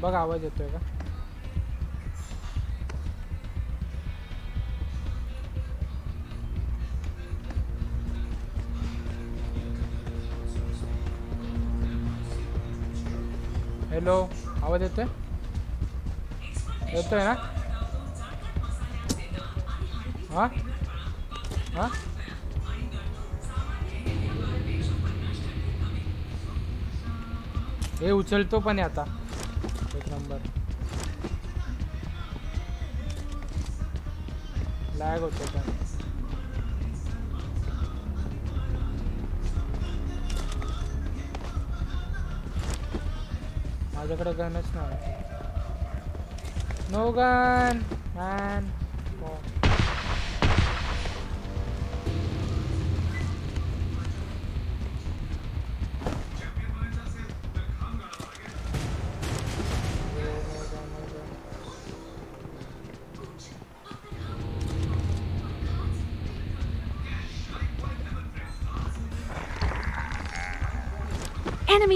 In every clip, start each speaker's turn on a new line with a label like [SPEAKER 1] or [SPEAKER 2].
[SPEAKER 1] बघ आवाज़ येतोय का? हॅलो आवाज़ येतोय? येतोय ना? हा? हा? हे उचलतो पण आता. एक नंबर। लैग होते हैं। माझ्याकडे गनच नाही. No gun man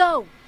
[SPEAKER 2] go!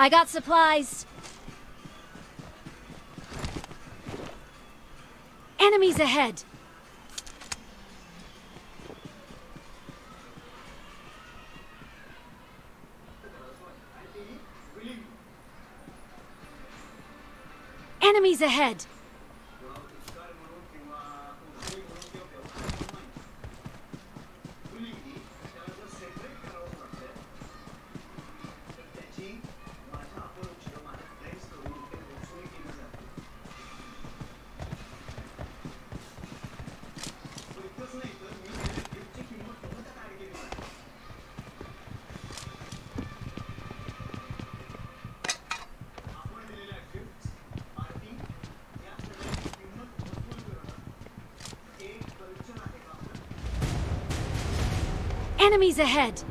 [SPEAKER 2] I got supplies. Enemies ahead. Enemies ahead! Enemies ahead!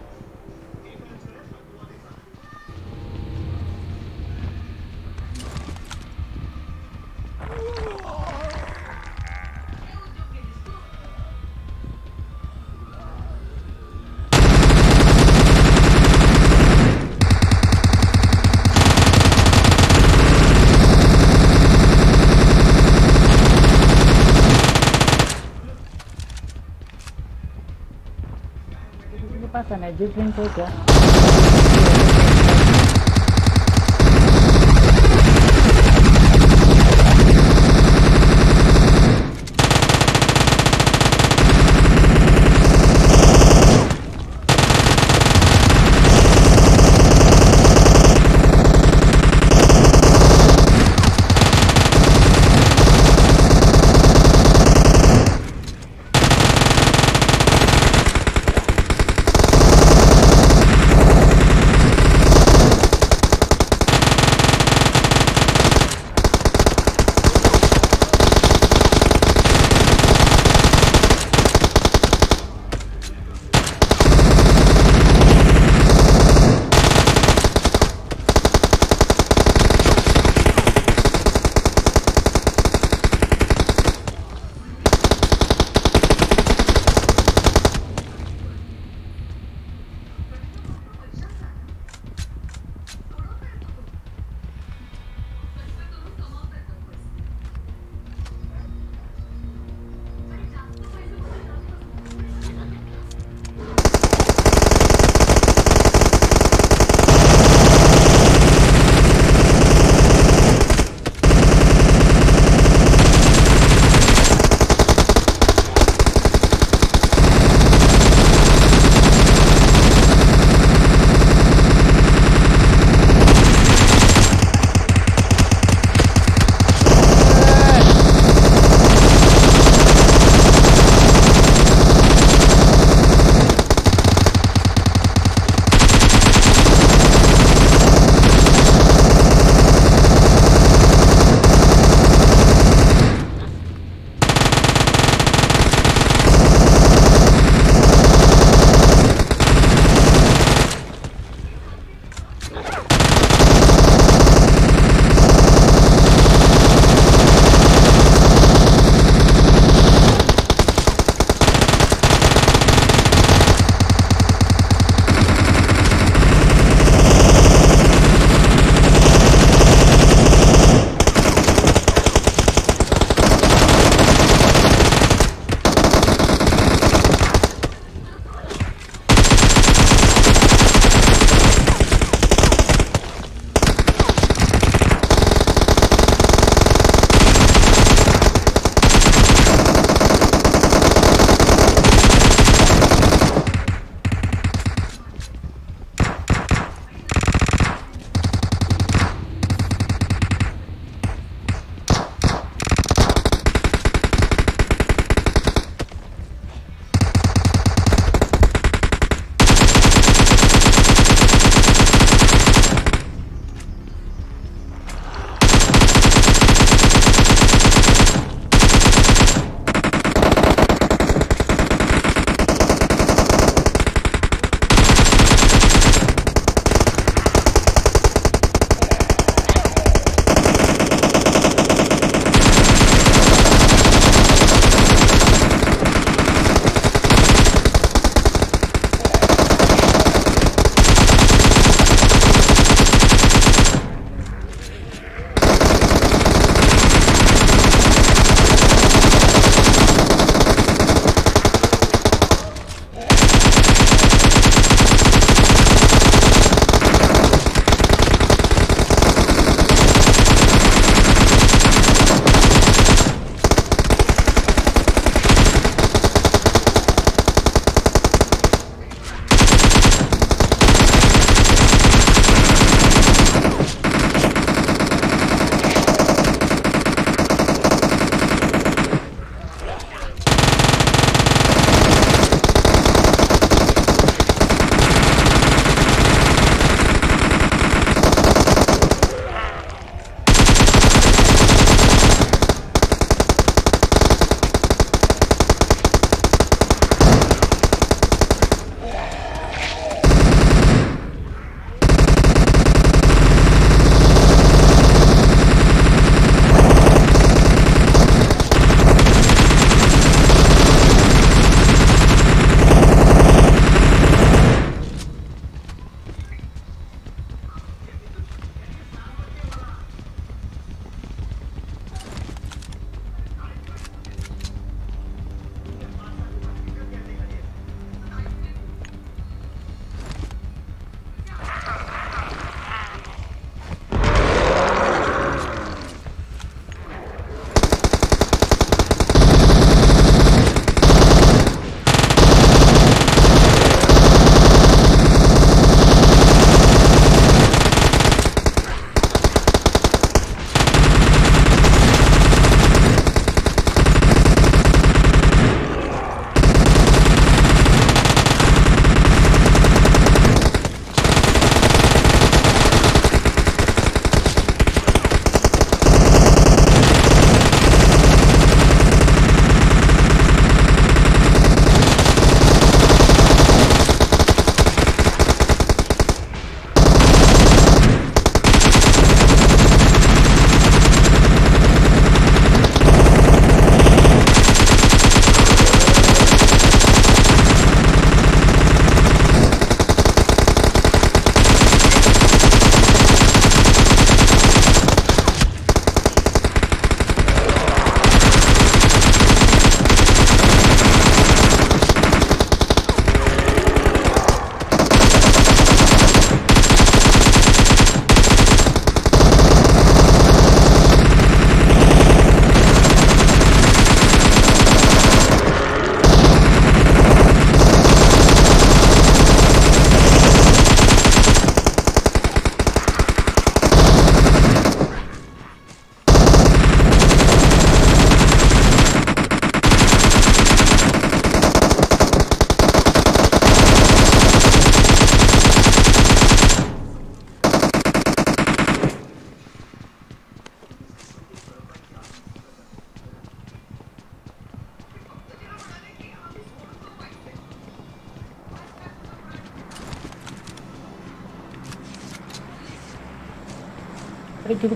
[SPEAKER 1] आता नहीं जिस दिन
[SPEAKER 2] को
[SPEAKER 3] क्या?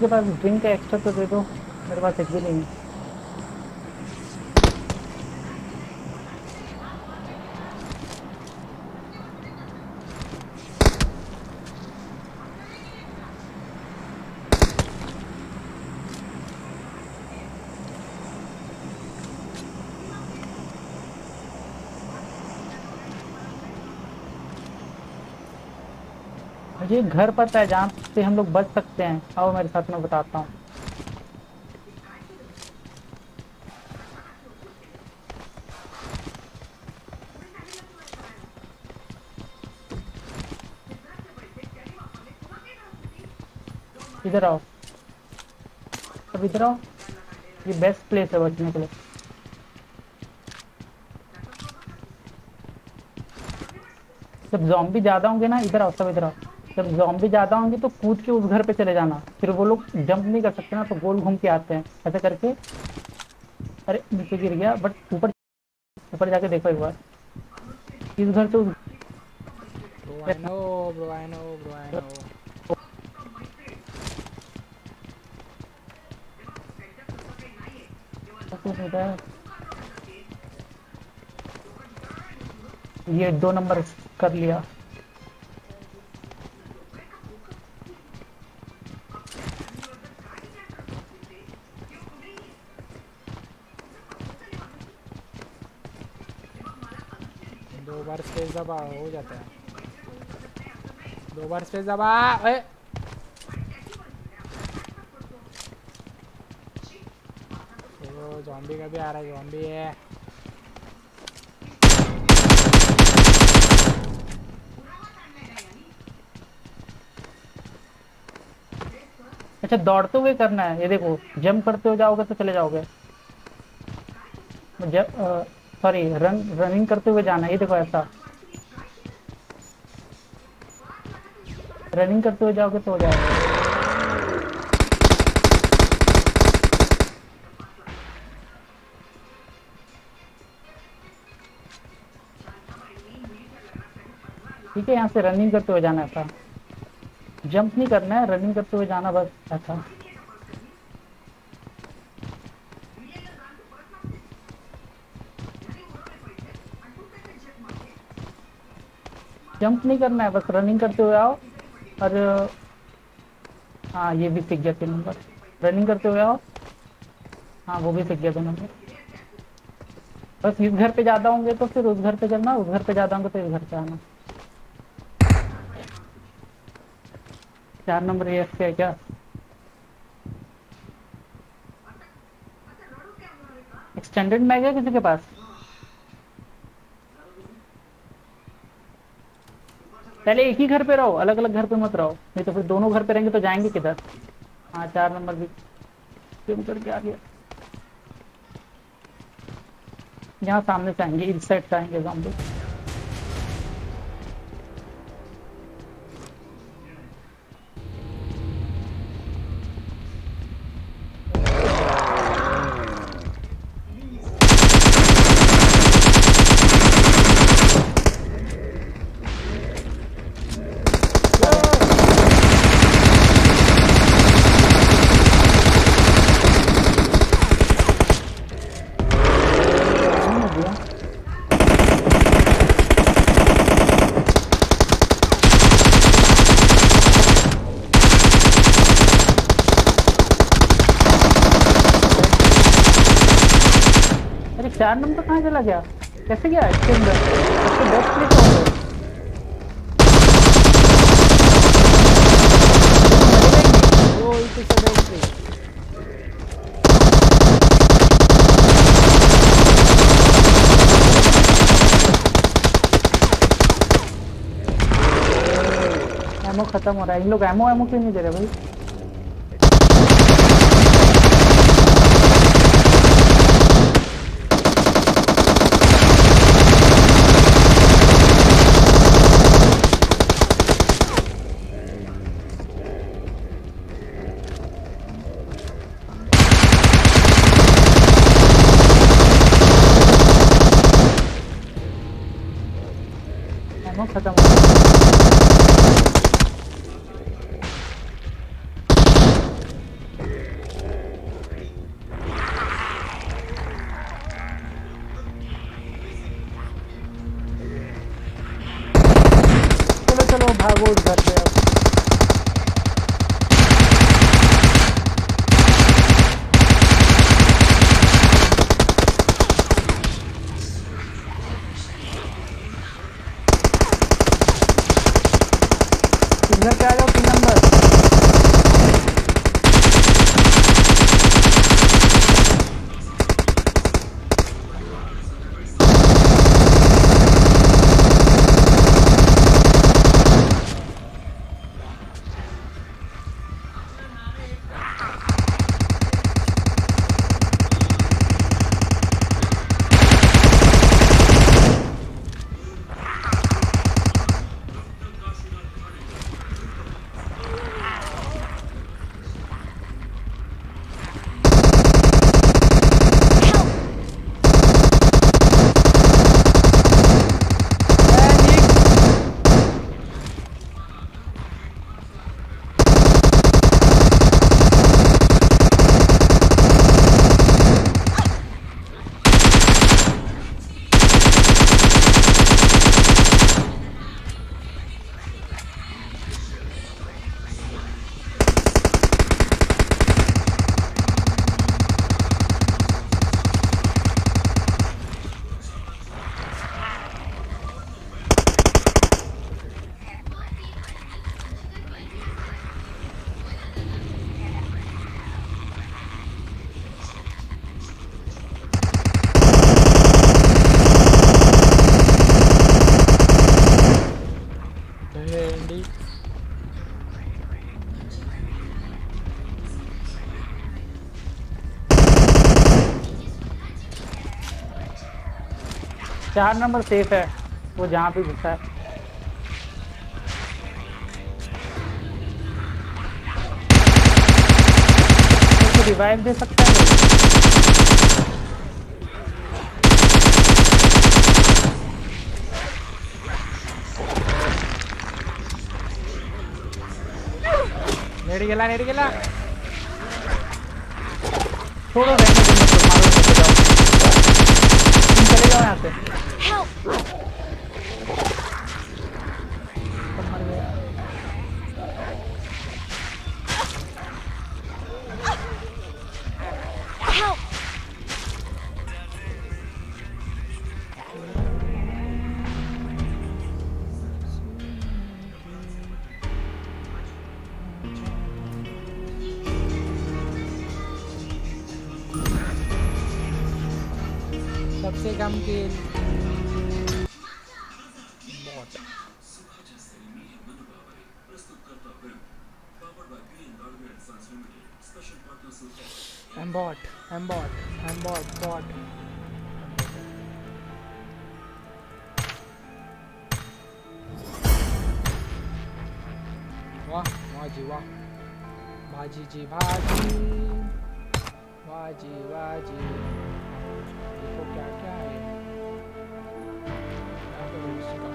[SPEAKER 3] किसी के पास ड्रिंक का एक्स्ट्रा तो दे दो, मेरे पास एक भी नहीं है। मुझे घर पता है जहाँ से हम लोग बच सकते हैं। आओ मेरे साथ में बताता हूँ। इधर आओ। अब इधर आओ। ये बेस्ट प्लेस है बचने के लिए। जब जॉम्बी ज़्यादा होंगे ना, इधर आओ, सब इधर आओ। जब जॉम्बी ज़्यादा होंगे तो कूद के उस घर पे चले जाना। फिर वो लोग जंप नहीं कर सकते ना तो गोल घूम के आते हैं। ऐसे करके अरे नीचे गिर गया बट ऊपर ऊपर जाके देखो एक बार। इस घर से उस ये दो नंबर कर लिया।
[SPEAKER 1] दो बार स्पेस दबा, हो जाता है। दो बार स्पेस दबा ए तो जॉम्बी का भी आ रहा है जॉम्बी है।
[SPEAKER 3] अच्छा दौड़ते हुए करना है। ये देखो जंप करते हुए जाओगे तो चले जाओगे। सॉरी रन रनिंग करते हुए जाना ये देखो ऐसा। रनिंग करते हुए जाओगे तो हो जाएगा। ठीक है, यहाँ से रनिंग करते हुए जाना ऐसा। जंप नहीं करना है रनिंग करते हुए जाना बस ऐसा। जंप नहीं करना है, बस रनिंग करते हुए आओ। और हाँ ये भी सीख गया तीन नंबर। रनिंग करते हुए आओ। हाँ वो भी सीख गया दो नंबर। बस इस घर पे ज़्यादा होंगे तो फिर उस घर पे चलना, उस घर पे ज़्यादा होंगे तो इस घर पे आना। चार नंबर ये है क्या? एक्सटेंडेड मैग है किसी के पास? पहले एक ही घर पे रहो अलग अलग घर पे मत रहो। नहीं तो फिर दोनों घर पे रहेंगे तो जाएँगे किधर? हाँ चार नंबर भी। करके आ गया। यहाँ सामने से आएँगे, इस साइड से आएँगे जॉम्बी चार नंबर कहाँ चला गया? कैसे गया इसके अंदर? सबसे बेस्ट प्लेस कौन है? खत्म हो रहा है। इन लोग एमओ एमओ क्यों नहीं दे रहे भाई? चार नंबर सेफ़ है। वो जहाँ पे घुसा है। रिवाइव दे सकता है।
[SPEAKER 1] नेड गेला नेड गेला।
[SPEAKER 3] छोड़ो
[SPEAKER 1] भाजी जी भाजी वाह जी वाह जी देखो क्या क्या है यहाँ पे भी इसका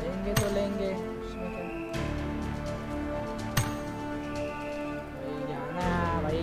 [SPEAKER 1] लेंगे तो लेंगे उसमें क्या भाई जाना भाई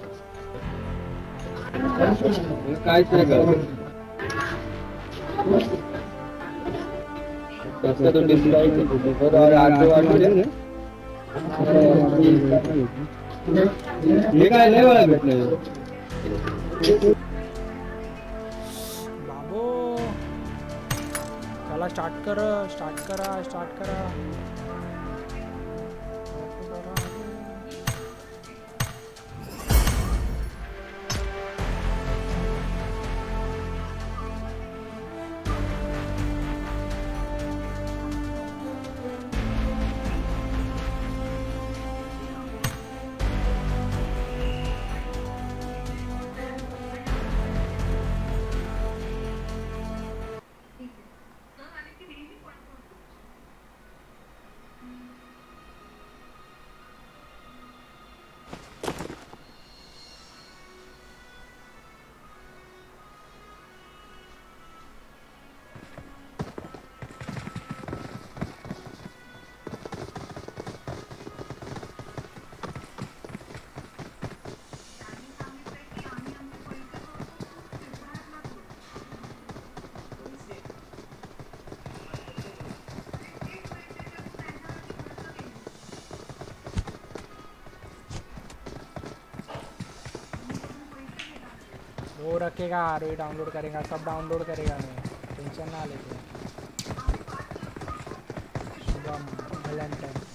[SPEAKER 4] तो
[SPEAKER 5] काय वेळा भेटलं
[SPEAKER 1] बाबो चला स्टार्ट कर स्टार्ट करा स्टार्ट करा. रखेगा आर डाउनलोड करेगा सब डाउनलोड करेगा मैं टेंशन ना लेते। Shubham Valentine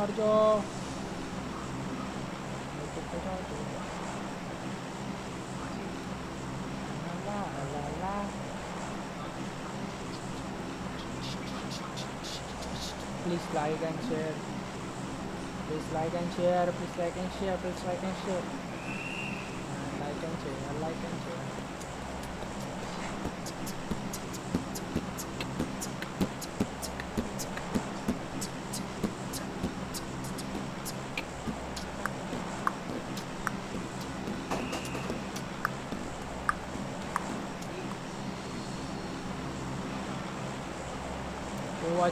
[SPEAKER 1] चलो जॉर्जो ला ला ला please like and share please like and share please like and share please like and share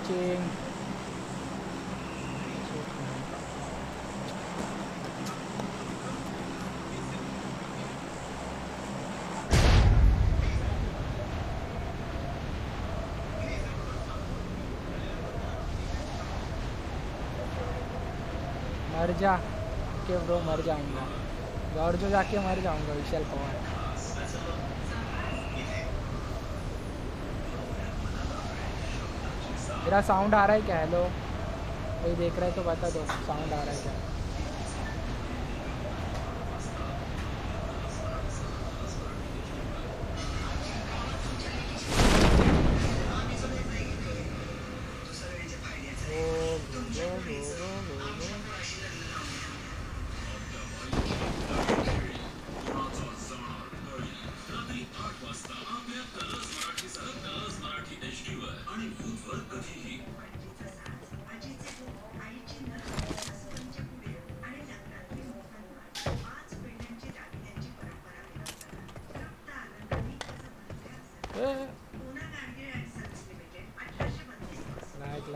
[SPEAKER 1] Watching मर जा के ब्रो मर जाऊँगा। जॉर्जो जाके मर जाऊँगा विशाल पवार। मेरा साउंड आ रहा है क्या? हेलो कोई देख रहा है तो बता दो साउंड आ रहा है क्या?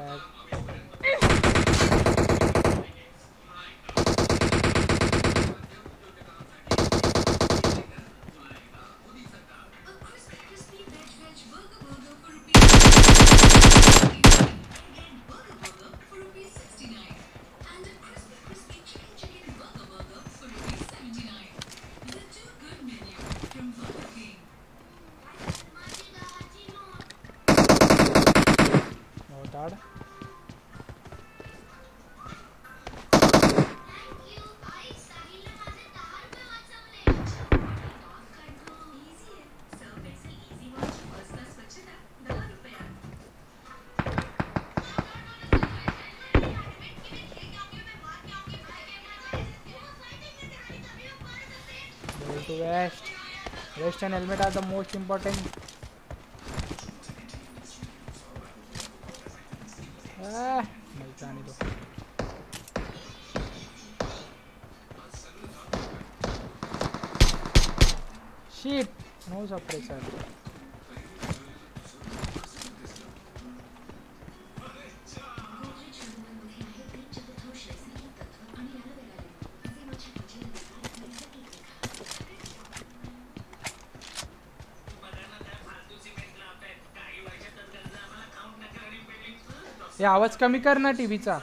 [SPEAKER 1] bag. vest and helmet are the most important. Ah. Sheep, no suppressor हे आवाज कमी कर ना टीव्हीचा.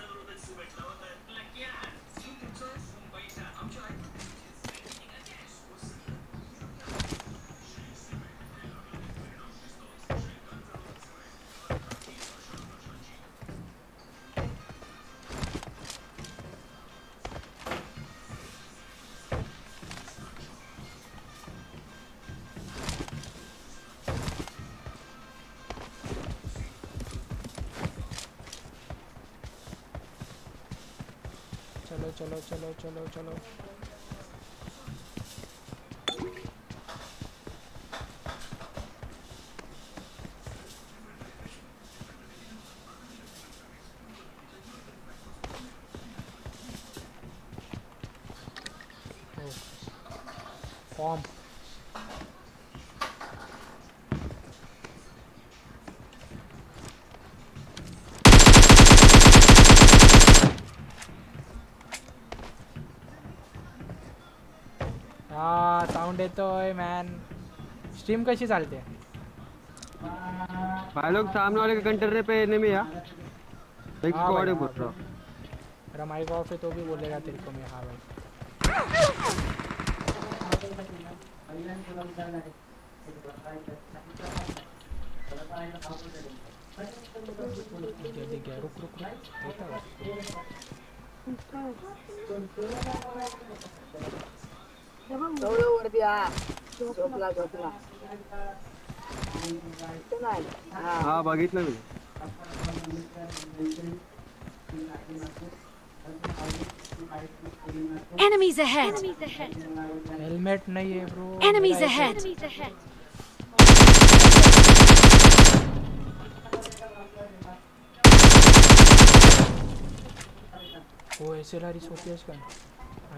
[SPEAKER 1] चलो चलो चलो हा साऊंड येतोय मॅन स्ट्रीम कशी चालते?
[SPEAKER 5] भाई लोग सामने वाले के कंटेनर पे एनिमी है एक
[SPEAKER 1] हाँ
[SPEAKER 5] स्क्वाड है बोल
[SPEAKER 1] हाँ।
[SPEAKER 5] रहा
[SPEAKER 1] मेरा माइक ऑफ़ है तो भी बोलेगा तेरे को मैं हाँ भाई। जल्दी गया रुक रुक रुक। होता है
[SPEAKER 6] हा झोपला झोपला इथं नाही हा
[SPEAKER 5] हाँ बघितलं मी
[SPEAKER 2] Enemies ahead!
[SPEAKER 1] नहीं है
[SPEAKER 2] Enemies ahead!
[SPEAKER 1] Oh, SLR is OPS gun.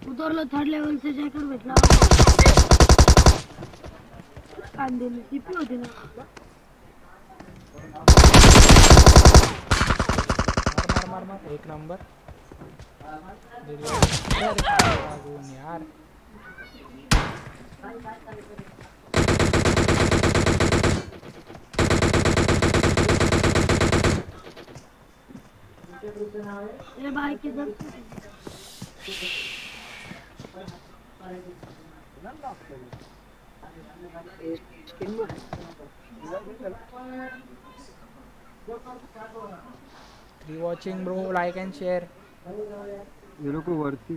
[SPEAKER 6] नाही उतरलो थर्ड लेवल से जॅकेट भेटला कांदेली टिपी होती ना
[SPEAKER 1] मार मार मार मार। एक नंबर। यार।
[SPEAKER 6] ये भाई किधर
[SPEAKER 1] Watching bro, like and share.
[SPEAKER 5] ये लोग को वरती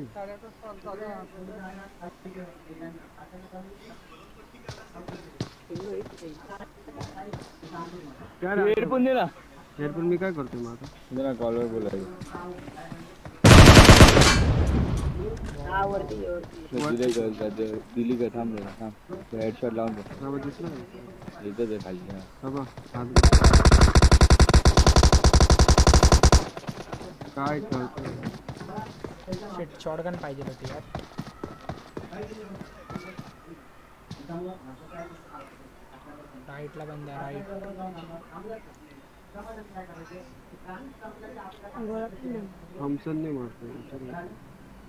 [SPEAKER 5] क्या
[SPEAKER 4] हेडफोन दे ना
[SPEAKER 5] हेडफोन मी काय करतोय मग आता
[SPEAKER 4] जरा कॉलवर बोलायचं
[SPEAKER 6] हा वरती ये, वरती
[SPEAKER 4] दिले का सध्या दिली का थांब रे थांब हेडशॉट लावून दे
[SPEAKER 5] हा दिसलं
[SPEAKER 4] खाली हा.
[SPEAKER 5] हा। काय
[SPEAKER 1] शिट शॉटगन पाहिजे होती यार। राईटला बंद आहे राईट
[SPEAKER 5] थॉम्सन नाही मारतोय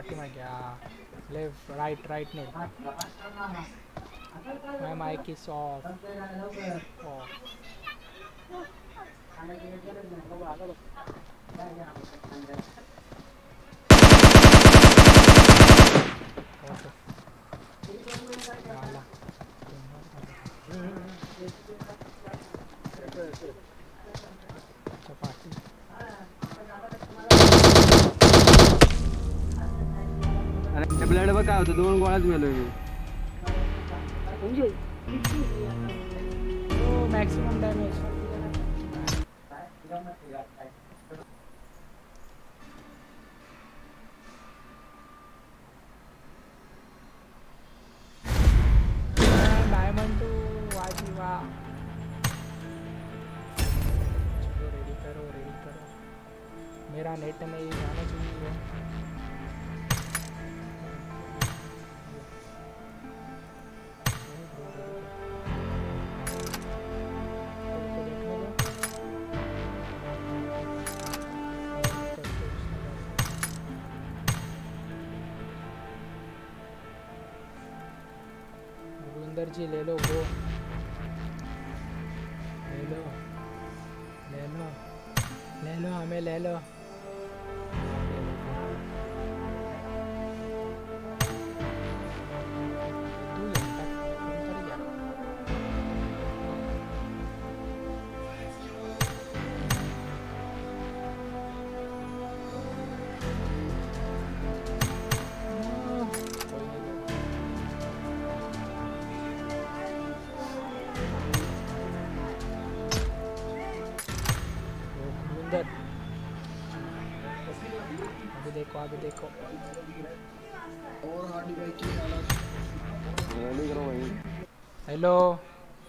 [SPEAKER 1] तुझ्या पाठीमागे हा left right right net my mic is off chapati
[SPEAKER 5] अरे ब्लड काय होतं दोन गोळ्याच मेलोय मी
[SPEAKER 6] म्हणजे
[SPEAKER 1] मॅक्सिमम डॅमेज डायमंड वाजी रेडी करो रेडी करो। मेरा नेट नहीं जाना चाहिए जी ले लो वो हेलो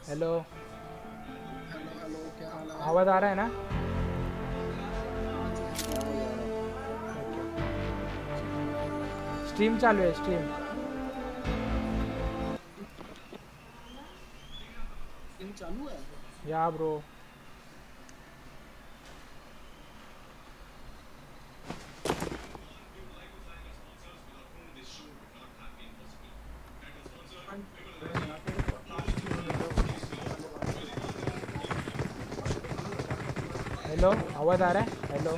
[SPEAKER 1] हेलो आवाज़ आ रहा है ना? स्ट्रीम चालू है स्ट्रीम चालू है या ब्रो हेलो आवाज़ आ रहा है? हेलो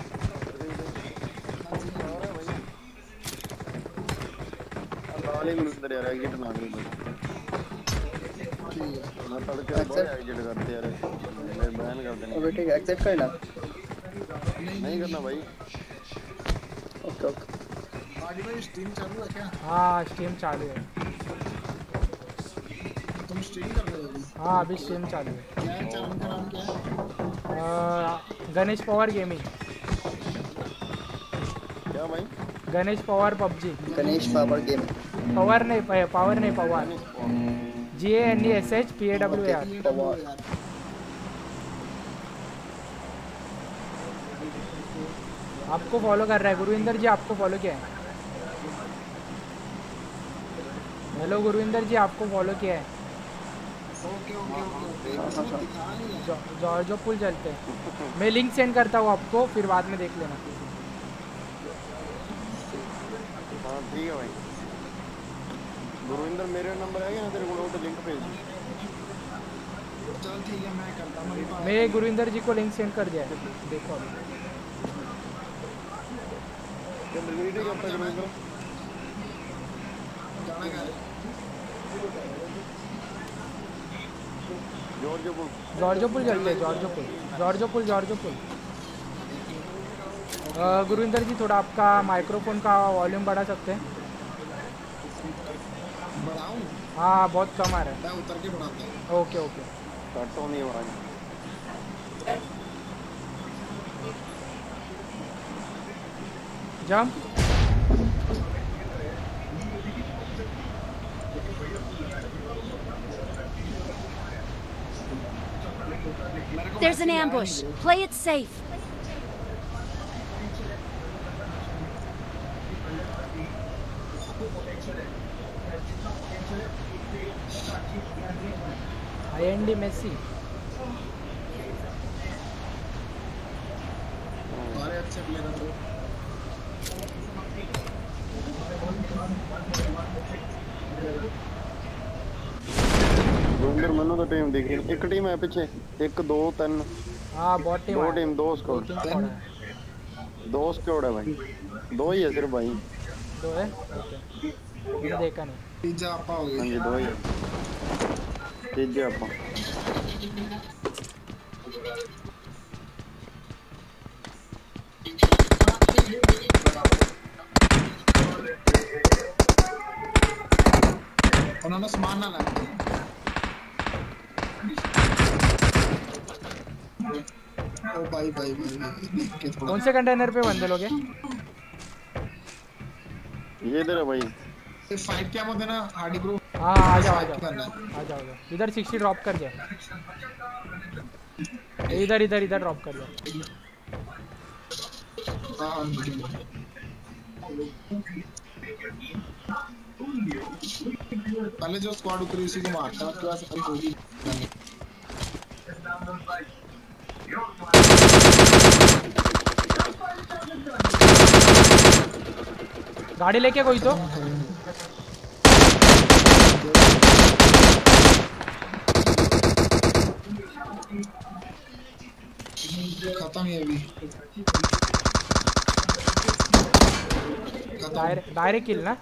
[SPEAKER 7] ठीक है एग्जिट करना
[SPEAKER 8] नहीं करना भाई
[SPEAKER 7] ओके ओके
[SPEAKER 9] स्ट्रीम चालू है क्या
[SPEAKER 1] हाँ स्ट्रीम चालू है
[SPEAKER 9] तुम स्ट्रीम कर रहे हो अभी?
[SPEAKER 1] हाँ। अभी स्ट्रीम चालू है।
[SPEAKER 9] क्या? चैनल का नाम क्या
[SPEAKER 1] गणेश पवार गेमिंग.
[SPEAKER 8] क्या भाई?
[SPEAKER 1] Ganesh Pawar PUBG.
[SPEAKER 7] Ganesh power game
[SPEAKER 1] Pawar नहीं पावर नहीं Pawar. G A N E S H P
[SPEAKER 9] A W R
[SPEAKER 1] आपको फॉलो कर रहा है. गुरुविंदर जी आपको फॉलो किया है. हेलो गुरुविंदर जी आपको फॉलो किया है.
[SPEAKER 9] ओके ओके
[SPEAKER 1] जॉर्जो पुल चलते हैं। मैं लिंक सेंड करता हूँ आपको फिर बाद में देख लेना।
[SPEAKER 8] हाँ ठीक है भाई। गुरुविंदर मेरे नंबर है ना? तेरे को तो लिंक भेज
[SPEAKER 9] चल ठीक है मैं करता हूँ
[SPEAKER 1] मैं गुरुविंदर जी को लिंक सेंड कर दिया देखो अभी।
[SPEAKER 9] जाना
[SPEAKER 8] जॉर्ज
[SPEAKER 1] पुल चलते हैं जॉर्जो पुल जॉर्जो अ, जी थोड़ा आपका माइक्रोफोन का वॉल्यूम बढ़ा सकते हैं? हाँ बहुत कम आ रहा
[SPEAKER 9] मैं उतर के बढ़ाता हूँ।
[SPEAKER 1] है ओके ओके।
[SPEAKER 8] है आवाज़
[SPEAKER 2] There's an ambush. Play it safe.
[SPEAKER 1] IND Messi. बंदे
[SPEAKER 9] खेल एक टीम है
[SPEAKER 8] पीछे एक दो तीन
[SPEAKER 1] हाँ बहुत टीम
[SPEAKER 8] दो टीम दो स्क्वाड
[SPEAKER 1] दो
[SPEAKER 8] स्क्वाड है भाई दो ही है सिर्फ़ भाई
[SPEAKER 1] दो है ओके देखा नहीं
[SPEAKER 9] पिज्जा आपा हो
[SPEAKER 8] गई
[SPEAKER 9] हाँ
[SPEAKER 8] जी दो ही है पिज्जा आपा
[SPEAKER 9] उन्होंने सामान ना लाया ओ भाई भाई भाई भाई
[SPEAKER 1] कौन से कंटेनर पे बंदे लोग हैं?
[SPEAKER 8] ये इधर है भाई।
[SPEAKER 9] ये फाइट क्या बोलते हैं ना हार्डी ग्रुप
[SPEAKER 1] हाँ आ जाओ आ जाओ। आ जाओ इधर सिक्सटी ड्रॉप कर दे। इधर इधर इधर ड्रॉप कर दे।
[SPEAKER 9] हाँ है पहले जो स्क्वाड उतरी उसी को मारता उसके बाद सारी गोली।
[SPEAKER 1] गाड़ी लेके कोई तो।
[SPEAKER 9] खत्म खत्म ये भी
[SPEAKER 1] डायरेक्ट डायरेक्ट किल ना?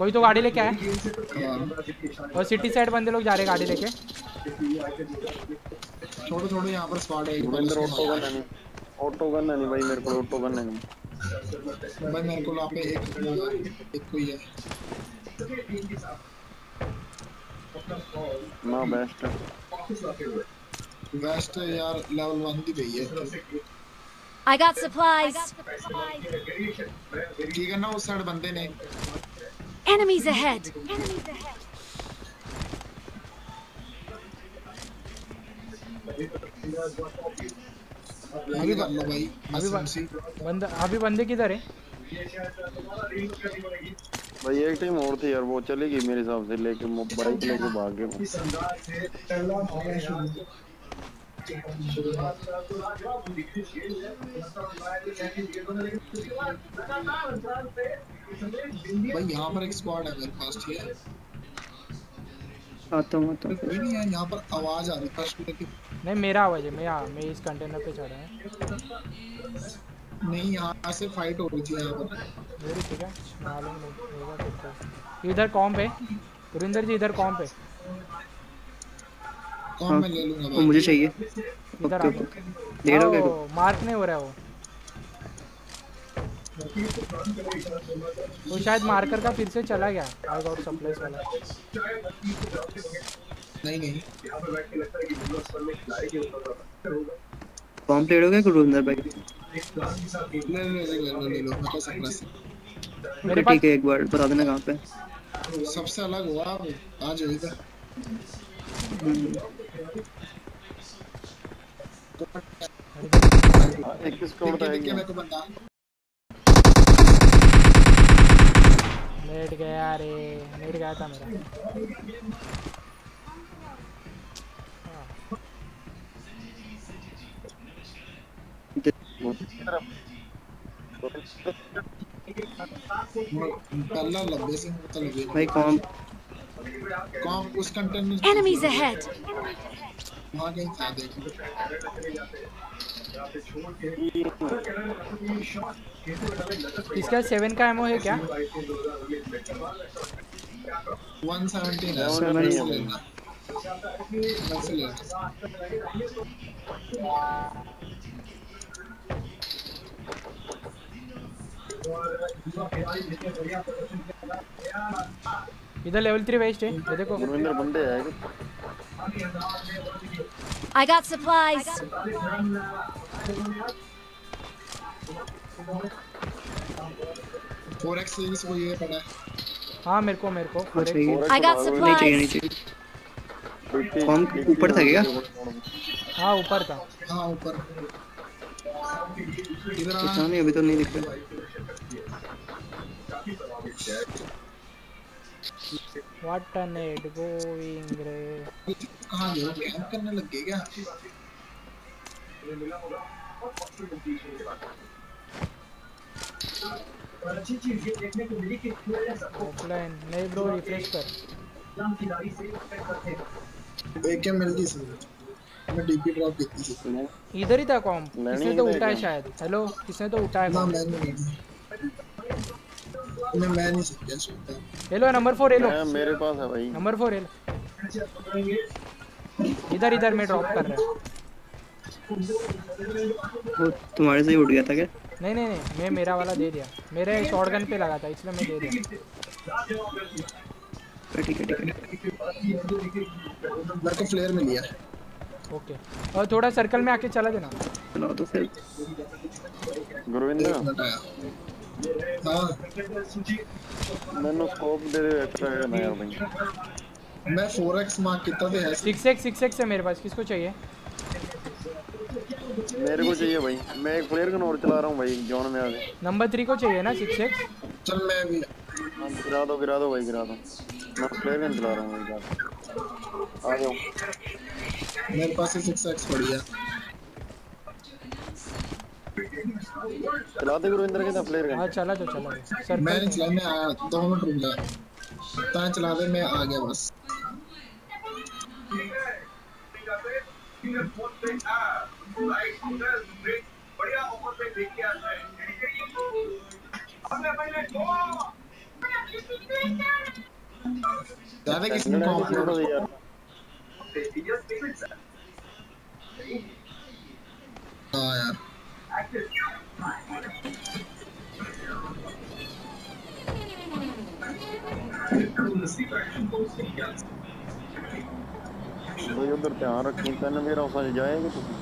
[SPEAKER 1] कोई तो गाड़ी लेके आए
[SPEAKER 9] हाँ।
[SPEAKER 1] और सिटी साइड बंदे लोग जा रहे गाड़ी लेके।
[SPEAKER 9] छोटे छोटे यहाँ पर स्क्वाड है एक बार
[SPEAKER 8] ऑटो गन है। नहीं ऑटो गन है नहीं भाई मेरे को ऑटो गन है नहीं
[SPEAKER 9] भाई मेरे को पे एक एक कोई है।
[SPEAKER 8] ना बेस्ट है।
[SPEAKER 9] वेस्ट यार लेवल वन की गई है।
[SPEAKER 2] I got supplies.
[SPEAKER 9] ठीक है ना उस साइड बंदे ने।
[SPEAKER 2] Enemies ahead. Enemies ahead.
[SPEAKER 9] अभी भाई
[SPEAKER 1] अभी बंदा अभी बंदे किधर है
[SPEAKER 8] भाई एक टीम और थी यार वो चली गई मेरे हिसाब से लेके बाइक लेके भाग गए।
[SPEAKER 9] भाई यहाँ पर एक स्क्वाड है मेरे पास ठीक है?
[SPEAKER 7] आता हूँ आता हूँ
[SPEAKER 9] नहीं है यहाँ पर आवाज़ आ रही है फ़र्स्ट लेकिन
[SPEAKER 1] नहीं मेरा आवाज़ है मैं यहाँ मैं इस कंटेनर पे चढ़ा है।
[SPEAKER 9] नहीं यहाँ से फाइट हो रही थी यहाँ पर।
[SPEAKER 1] मेरी ठीक है मालूम नहीं होगा कितना इधर कॉम्प है। गुरिंदर जी इधर कॉम्प है
[SPEAKER 9] कौन मैं ले लूँगा
[SPEAKER 7] वो
[SPEAKER 9] भाई?
[SPEAKER 7] मुझे चाहिए।
[SPEAKER 1] इधर आओ।
[SPEAKER 7] ओके। दे रहे हो क्या
[SPEAKER 1] मार्क नहीं हो रहा है वो। वो शायद मार्कर का फिर से चला गया। आई गॉट सप्लाइज वाला।
[SPEAKER 9] नहीं नहीं।
[SPEAKER 7] फॉर्म प्लेट हो गया गुरुंदर भाई
[SPEAKER 9] ले ले ले ले ले लो मैं कैसे प्लस
[SPEAKER 1] मेरे
[SPEAKER 7] ठीक है एक बार बता देना कहाँ पे।
[SPEAKER 9] सबसे अलग हुआ आप आ जाओ इधर
[SPEAKER 8] है
[SPEAKER 9] को
[SPEAKER 1] नेट गया रे नेट गया था मेरा।
[SPEAKER 9] लगे।
[SPEAKER 7] भाई कौन?
[SPEAKER 9] कौन उस कंटेनर
[SPEAKER 2] Enemies ahead.
[SPEAKER 9] वहाँ कहीं था देखो
[SPEAKER 1] इसका सेवन का एमओ है क्या?
[SPEAKER 9] 117 है।
[SPEAKER 8] Seven
[SPEAKER 9] मेरे
[SPEAKER 8] नहीं
[SPEAKER 9] से
[SPEAKER 8] है।
[SPEAKER 9] लेना मेरे से लेना
[SPEAKER 1] इधर लेवल थ्री वेस्ट है ये देखो।
[SPEAKER 8] गुरविंदर बंदे है।
[SPEAKER 2] I got supplies.
[SPEAKER 9] Four X series को ये पड़ा है।
[SPEAKER 1] हाँ मेरे को मेरे को।
[SPEAKER 7] चाहिए
[SPEAKER 2] I got
[SPEAKER 7] नहीं चाहिए नहीं
[SPEAKER 2] supplies.
[SPEAKER 7] चाहिए कौन ऊपर था क्या?
[SPEAKER 1] हाँ ऊपर था।
[SPEAKER 9] हाँ ऊपर। इधर
[SPEAKER 7] नहीं अभी तो नहीं दिख रहा।
[SPEAKER 1] व्हाट अ नेट गोइंग रे
[SPEAKER 9] कहाँ गए कैंप करने लग गए क्या
[SPEAKER 1] ऑफलाइन नहीं ब्रो रिफ्रेश कर
[SPEAKER 9] एक क्या मिल गई सर। मैं डीपी ड्रॉप की थी।
[SPEAKER 1] इधर ही था कॉम किसने तो
[SPEAKER 8] ही
[SPEAKER 1] उठाया शायद। हेलो किसने तो उठाया
[SPEAKER 9] ना
[SPEAKER 1] कॉम
[SPEAKER 9] मैं मैं नहीं सकता
[SPEAKER 1] हेलो नंबर फोर हेलो
[SPEAKER 8] मैं मेरे पास है भाई।
[SPEAKER 1] नंबर फोर हेलो इधर इधर मैं ड्रॉप कर रहा हूँ।
[SPEAKER 7] वो तुम्हारे से ही उठ गया था क्या?
[SPEAKER 1] नहीं नहीं नहीं मैं मेरा वाला दे दिया। मेरे शॉटगन पे लगा था इसलिए मैं दे दिया।
[SPEAKER 7] ठीक है ठीक है।
[SPEAKER 9] मेरे को फ्लेयर मिल गया।
[SPEAKER 1] ओके और थोड़ा सर्कल में आके चला देना।
[SPEAKER 7] चलो तो फिर।
[SPEAKER 8] गुरविंदर
[SPEAKER 9] मिनट आया हाँ
[SPEAKER 8] ਮੈਨੂੰ ਸਕੋਪ ਦੇ ਦੇ ਐਕਸਟਰਾ ਕਰਨਾ ਯਾਰ ਭਾਈ
[SPEAKER 9] मैं 4x मार्क कितना दे है
[SPEAKER 1] सिक्स एक्स सिक्स एक्स है मेरे पास किसको चाहिए
[SPEAKER 8] मेरे को चाहिए भाई मैं एक प्लेयर गन और चला रहा हूँ भाई जोन में आगे
[SPEAKER 1] नंबर थ्री को चाहिए ना सिक्स एक्स
[SPEAKER 9] चल मैं भी
[SPEAKER 8] हाँ, गिरा दो गिरा दो भाई गिरा दो मैं प्लेयर गन चला रहा हूँ भाई जाके। आ जाओ
[SPEAKER 9] मेरे पास ही 6x पड़ी है
[SPEAKER 8] चला दे गुरविंदर के प्लेयर गन
[SPEAKER 1] हाँ चला तो चला
[SPEAKER 9] सर
[SPEAKER 1] मैं
[SPEAKER 9] नहीं चला मैं आया दो मिनट रुक जा। ता चला दे मैं आ गया बस। ज़्यादा किसी हाँ यार।
[SPEAKER 8] ਬਈ ਉਧਰ ਧਿਆਨ ਰੱਖੀ ਤਿੰਨ ਵੇਰ ਆਫਾਂ 'ਚ ਜਾਏਗੇ ਤੁਸੀਂ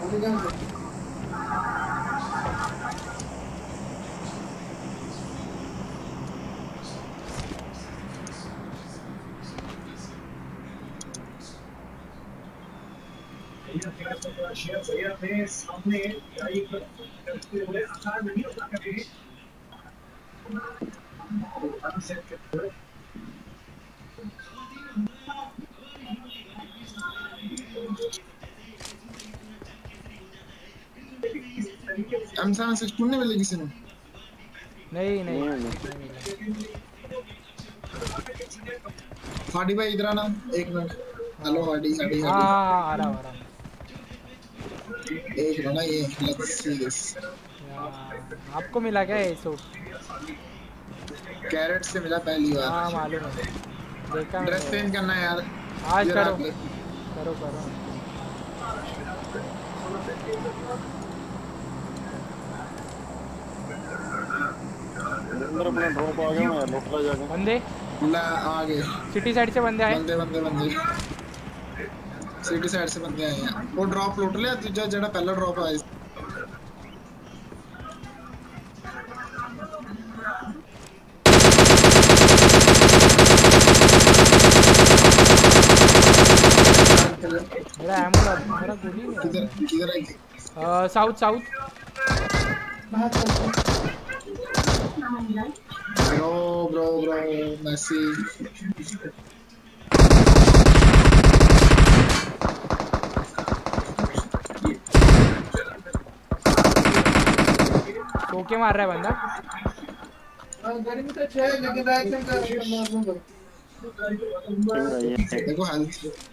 [SPEAKER 9] एम सेवन सिक्सटीन नहीं मिली किसी ने?
[SPEAKER 1] नहीं नहीं।
[SPEAKER 8] नहीं,
[SPEAKER 1] नहीं।
[SPEAKER 9] हार्डी भाई इधर आना। एक मिनट। हेलो हार्डी हार्डी
[SPEAKER 1] हाँ हाँ हाँ, आ रहा हूँ, आ रहा हूँ।
[SPEAKER 9] एक मिनट ना ये लेट्स सी
[SPEAKER 1] आपको मिला क्या ये सूट
[SPEAKER 9] कैरेट से मिला पहली बार।
[SPEAKER 1] हाँ मालूम है। देखा
[SPEAKER 9] ड्रेस चेंज करना यार।
[SPEAKER 1] आज करो। करो करो।
[SPEAKER 8] अंदर अपना ड्रॉप आ गया ना यार लुट जाके।
[SPEAKER 1] बंदे?
[SPEAKER 9] ला आ गए
[SPEAKER 1] सिटी साइड से बंदे आए?
[SPEAKER 9] बंदे बंदे बंदे। सिटी साइड से बंदे आए हैं। वो ड्रॉप लूट लिया दूसरा जेड़ा पहला ड्रॉप आया
[SPEAKER 1] मेरा एमो लग मेरा गोली नहीं
[SPEAKER 9] किधर किधर है?
[SPEAKER 1] South south
[SPEAKER 9] bro bro bro Massey
[SPEAKER 1] ठोके मार रहा है बंदा।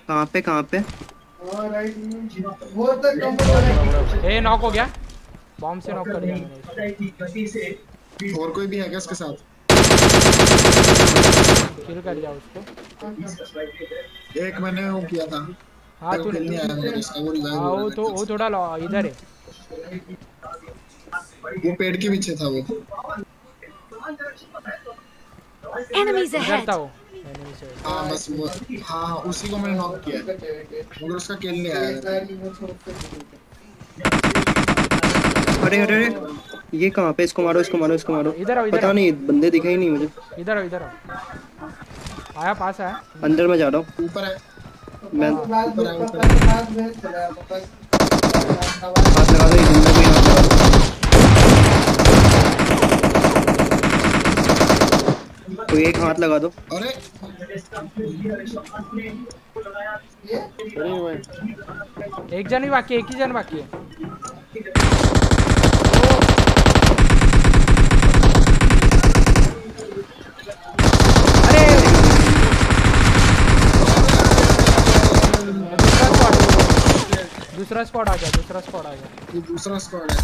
[SPEAKER 7] कहाँ पे कहाँ पे?
[SPEAKER 1] ए नॉक हो गया। बॉम्ब से नॉक कर दिया
[SPEAKER 9] और कोई भी है क्या इसके साथ?
[SPEAKER 1] किल कर दिया उसको।
[SPEAKER 9] एक मैंने वो किया था।
[SPEAKER 1] हाँ
[SPEAKER 9] नहीं आया वो रिवाइव
[SPEAKER 1] हाँ तो वो थोड़ा लॉ- इधर है।
[SPEAKER 9] वो पेड़ के पीछे था वो।
[SPEAKER 2] Enemies
[SPEAKER 1] इधर
[SPEAKER 2] ahead!
[SPEAKER 1] था वो
[SPEAKER 9] हाँ बस वो हाँ हाँ उसी को मैंने नॉक किया। मगर उसका किल नहीं आया।
[SPEAKER 7] अरे अरे अरे ये कहाँ पे? इसको मारो इसको मारो इसको मारो।
[SPEAKER 1] इधर आओ इधर
[SPEAKER 7] पता नहीं बंदे दिखे ही नहीं मुझे।
[SPEAKER 1] इधर आओ इधर आओ। आया पास आया
[SPEAKER 7] अंदर में जा रहा हूँ।
[SPEAKER 9] ऊपर है।
[SPEAKER 7] मैं
[SPEAKER 9] ऊपर है ऊपर है।
[SPEAKER 7] हाथ लगा दो ये बंदे ही हाथ लगा दो। कोई एक हाथ लगा दो।
[SPEAKER 9] अरे।
[SPEAKER 8] अरे भाई।
[SPEAKER 1] एक जन ही बाकी एक ही जन बाकी है। दूसरा स्पॉट आ गया दूसरा स्पॉट आ गया।
[SPEAKER 9] ये दूसरा स्क्वाड है।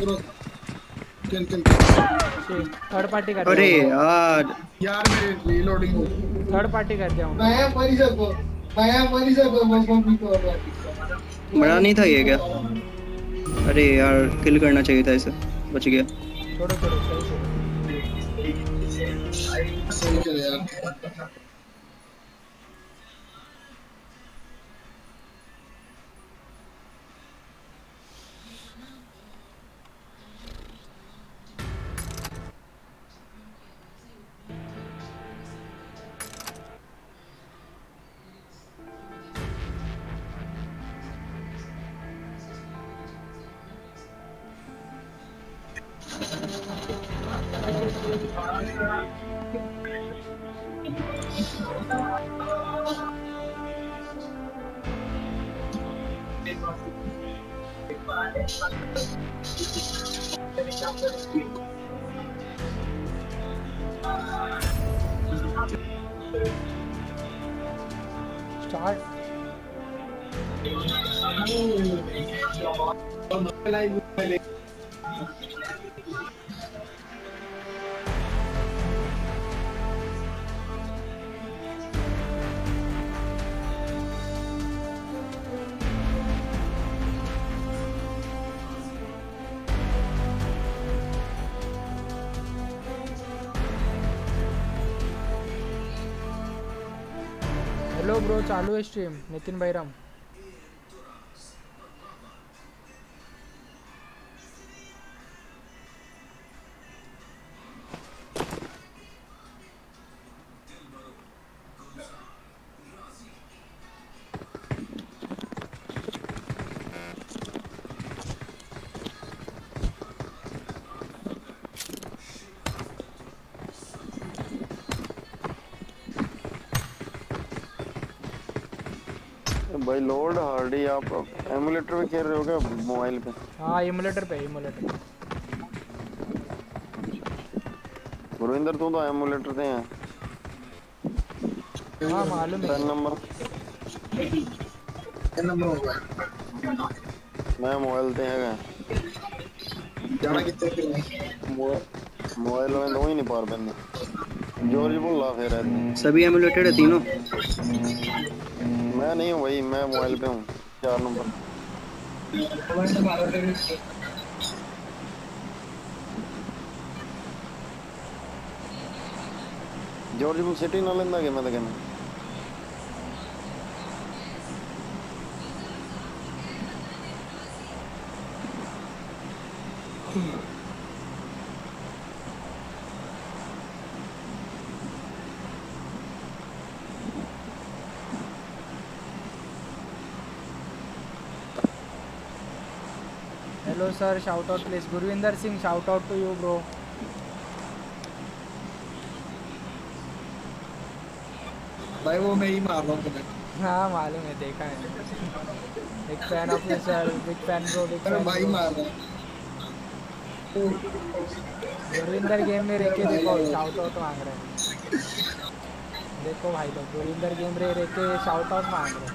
[SPEAKER 9] Groza kill kill
[SPEAKER 1] third party कर
[SPEAKER 7] अरे यार।
[SPEAKER 9] यार मेरी रीलोडिंग हो।
[SPEAKER 1] थर्ड पार्टी कर दिया हूँ।
[SPEAKER 7] बड़ा नहीं था ये क्या? अरे यार किल करना चाहिए था इसे। बच गया।
[SPEAKER 1] छोड़ो छोड़ो सही छोड़ो
[SPEAKER 9] सही किल यार।
[SPEAKER 1] स्ट्रीम नितिन
[SPEAKER 8] भाई भाई ऑलरेडी आप एमुलेटर पे खेल रहे हो क्या मोबाइल पे?
[SPEAKER 1] हाँ एमुलेटर पे एमुलेटर
[SPEAKER 8] गुरविंदर तू तो एमुलेटर से है।
[SPEAKER 1] हाँ मालूम है।
[SPEAKER 8] नंबर
[SPEAKER 9] नंबर होगा।
[SPEAKER 8] मैं मोबाइल से
[SPEAKER 9] है। जाना कितने फिर
[SPEAKER 8] मोबाइल में दो ही नहीं पार बंदे। जॉर्ज बोल रहा फिर।
[SPEAKER 7] सभी एमुलेटेड है तीनों?
[SPEAKER 8] मैं नहीं हूँ भाई मैं मोबाइल पे हूँ। चार नंबर।
[SPEAKER 9] मोबाइल से मारो फिर
[SPEAKER 8] जॉर्ज बुल सिटी ना लेंदा कि मैं तो कहना
[SPEAKER 1] hello sir shout out please Gurvinder Singh shout out to you bro
[SPEAKER 9] भाई वो मैं ही मार रहा हूँ
[SPEAKER 1] हाँ मालूम है देखा है। Big fan of you sir big fan bro
[SPEAKER 9] big
[SPEAKER 1] fan
[SPEAKER 9] भाई मार रहा हूँ।
[SPEAKER 1] गुरविंदर गेम में रह के देखो शाउट आउट मांग रहे हैं। देखो भाई लोग गुरविंदर गेम रे रह के शाउट आउट मांग रहे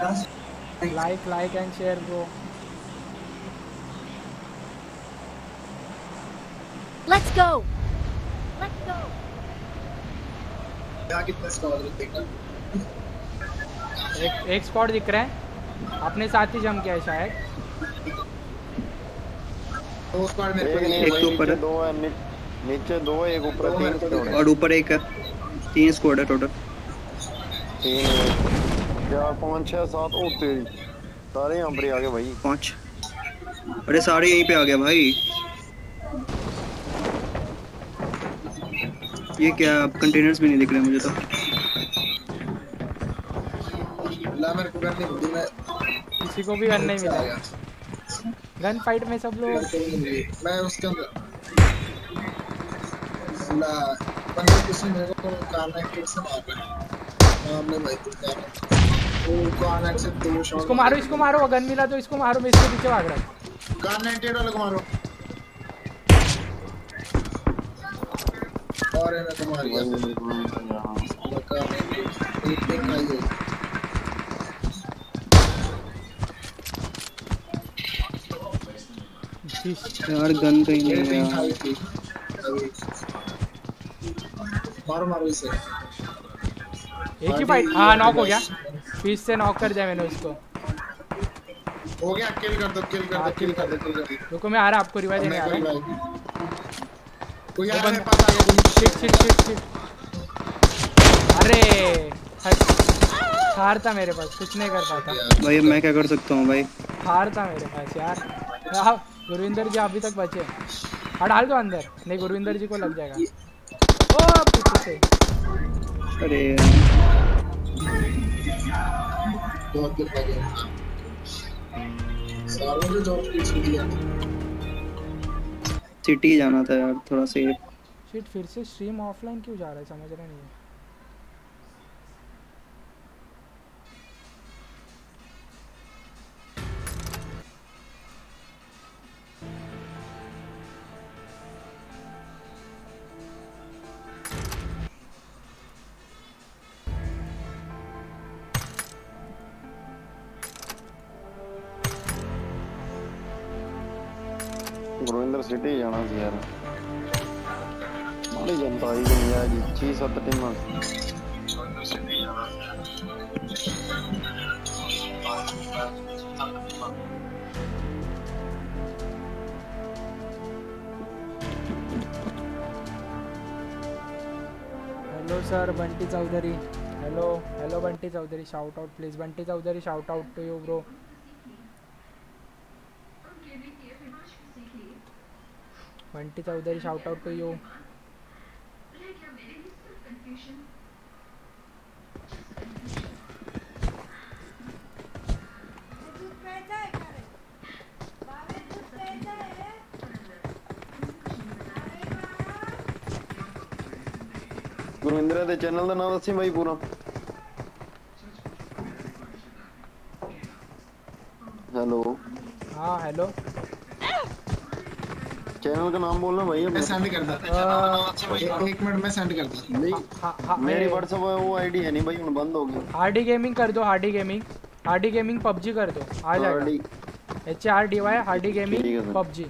[SPEAKER 1] हैं। Like like and share bro
[SPEAKER 2] Let's go. Let's go.
[SPEAKER 9] यहाँ कितने स्कॉर देखा
[SPEAKER 1] एक एक स्पॉट दिख रहा है। अपने साथ ही जम गया है शायद।
[SPEAKER 9] दो स्क्वाड मेरे
[SPEAKER 8] एक
[SPEAKER 9] को
[SPEAKER 7] एक तो ऊपर है।
[SPEAKER 8] दो है नीचे दो है एक ऊपर तीन स्क्वाड
[SPEAKER 7] और ऊपर एक है। तीन स्क्वाड है टोटल
[SPEAKER 8] तीन है। चार पाँच छः सात ओ तेरी। सारे यहाँ पर आ गए भाई।
[SPEAKER 7] पाँच। अरे सारे यहीं पे आ गया भाई। ये क्या कंटेनर्स भी नहीं दिख रहे मुझे तो?
[SPEAKER 9] मेरे को मैं
[SPEAKER 1] किसी को भी गन नहीं मिला। गन फाइट में सब लोग
[SPEAKER 9] मैं उसके अंदर ला बंदा किसी मेरे को कार एक्टिव से मार रहा है। हमने भाई कुछ कार वो कार एक्टिव से दो शॉट
[SPEAKER 1] इसको मारो इसको मारो गन मिला तो इसको मारो मैं इसके पीछे भाग रहा हूँ।
[SPEAKER 9] 98 वाले को मारो। और इन्हें तो मार गया कार 98 एक एक आई है
[SPEAKER 7] यार गन कहीं नहीं है। यार।
[SPEAKER 9] मारो मारो इसे।
[SPEAKER 1] एक ही फाइट हाँ नॉक हो गया। फिर से नॉक कर दिया मैंने उसको।
[SPEAKER 9] हो गया किल कर दो किल कर दो किल कर दो किल कर दो।
[SPEAKER 1] रुको मैं आ रहा आपको रिवाइव देने आ रहा है।
[SPEAKER 9] कोई आ मेरे
[SPEAKER 1] बंदा-
[SPEAKER 9] पास आ गया कोई?
[SPEAKER 1] शिट शिट शिट शिट अरे हार था मेरे पास कुछ नहीं कर पाता।
[SPEAKER 7] भाई मैं क्या कर सकता हूँ भाई?
[SPEAKER 1] हार था मेरे पास यार। हाँ, गुरविंदर जी अभी तक बचे हाँ। डाल दो अंदर। नहीं गुरविंदर जी को लग जाएगा। ओ पीछे से।
[SPEAKER 7] अरे।
[SPEAKER 9] बहुत कर गया। सारों ने जॉब की
[SPEAKER 7] सिटी जाना था यार, थोड़ा सेफ़
[SPEAKER 1] शिट फिर से स्ट्रीम ऑफलाइन क्यों जा रहा है? समझ रहा नहीं है।
[SPEAKER 8] ਸਿਟੀ ਜਾਣਾ ਸੀ ਯਾਰ ਮਾੜੀ ਜਨਤਾ ਆਈ ਗਈ ਆ ਜੀ 6-7 ਟੀਮਾਂ
[SPEAKER 1] hello sir Bunty Chaudhary hello hello Bunty Chaudhary shout out please Bunty Chaudhary shout out to you bro Bunty Chaudhary shout out to you
[SPEAKER 8] Gurwinder ਦੇ ਚੈਨਲ ਦਾ ਨਾਮ ਦੱਸੀ ਬਾਈ ਪੂਰਾ हेलो
[SPEAKER 1] हाँ हेलो
[SPEAKER 8] चैनल का नाम बोलना भाई
[SPEAKER 9] मैं सेंड कर देता हूँ। हाँ, हाँ, हाँ। एक मिनट में सेंड कर देता
[SPEAKER 8] नहीं मेरी व्हाट्सएप वो आईडी है नहीं भाई उन बंद हो गई
[SPEAKER 1] हार्डी गेमिंग कर दो Hardy gaming Hardy gaming PUBG कर दो आ जाएगा। H R
[SPEAKER 8] D Y
[SPEAKER 1] Hardy
[SPEAKER 8] gaming
[SPEAKER 1] PUBG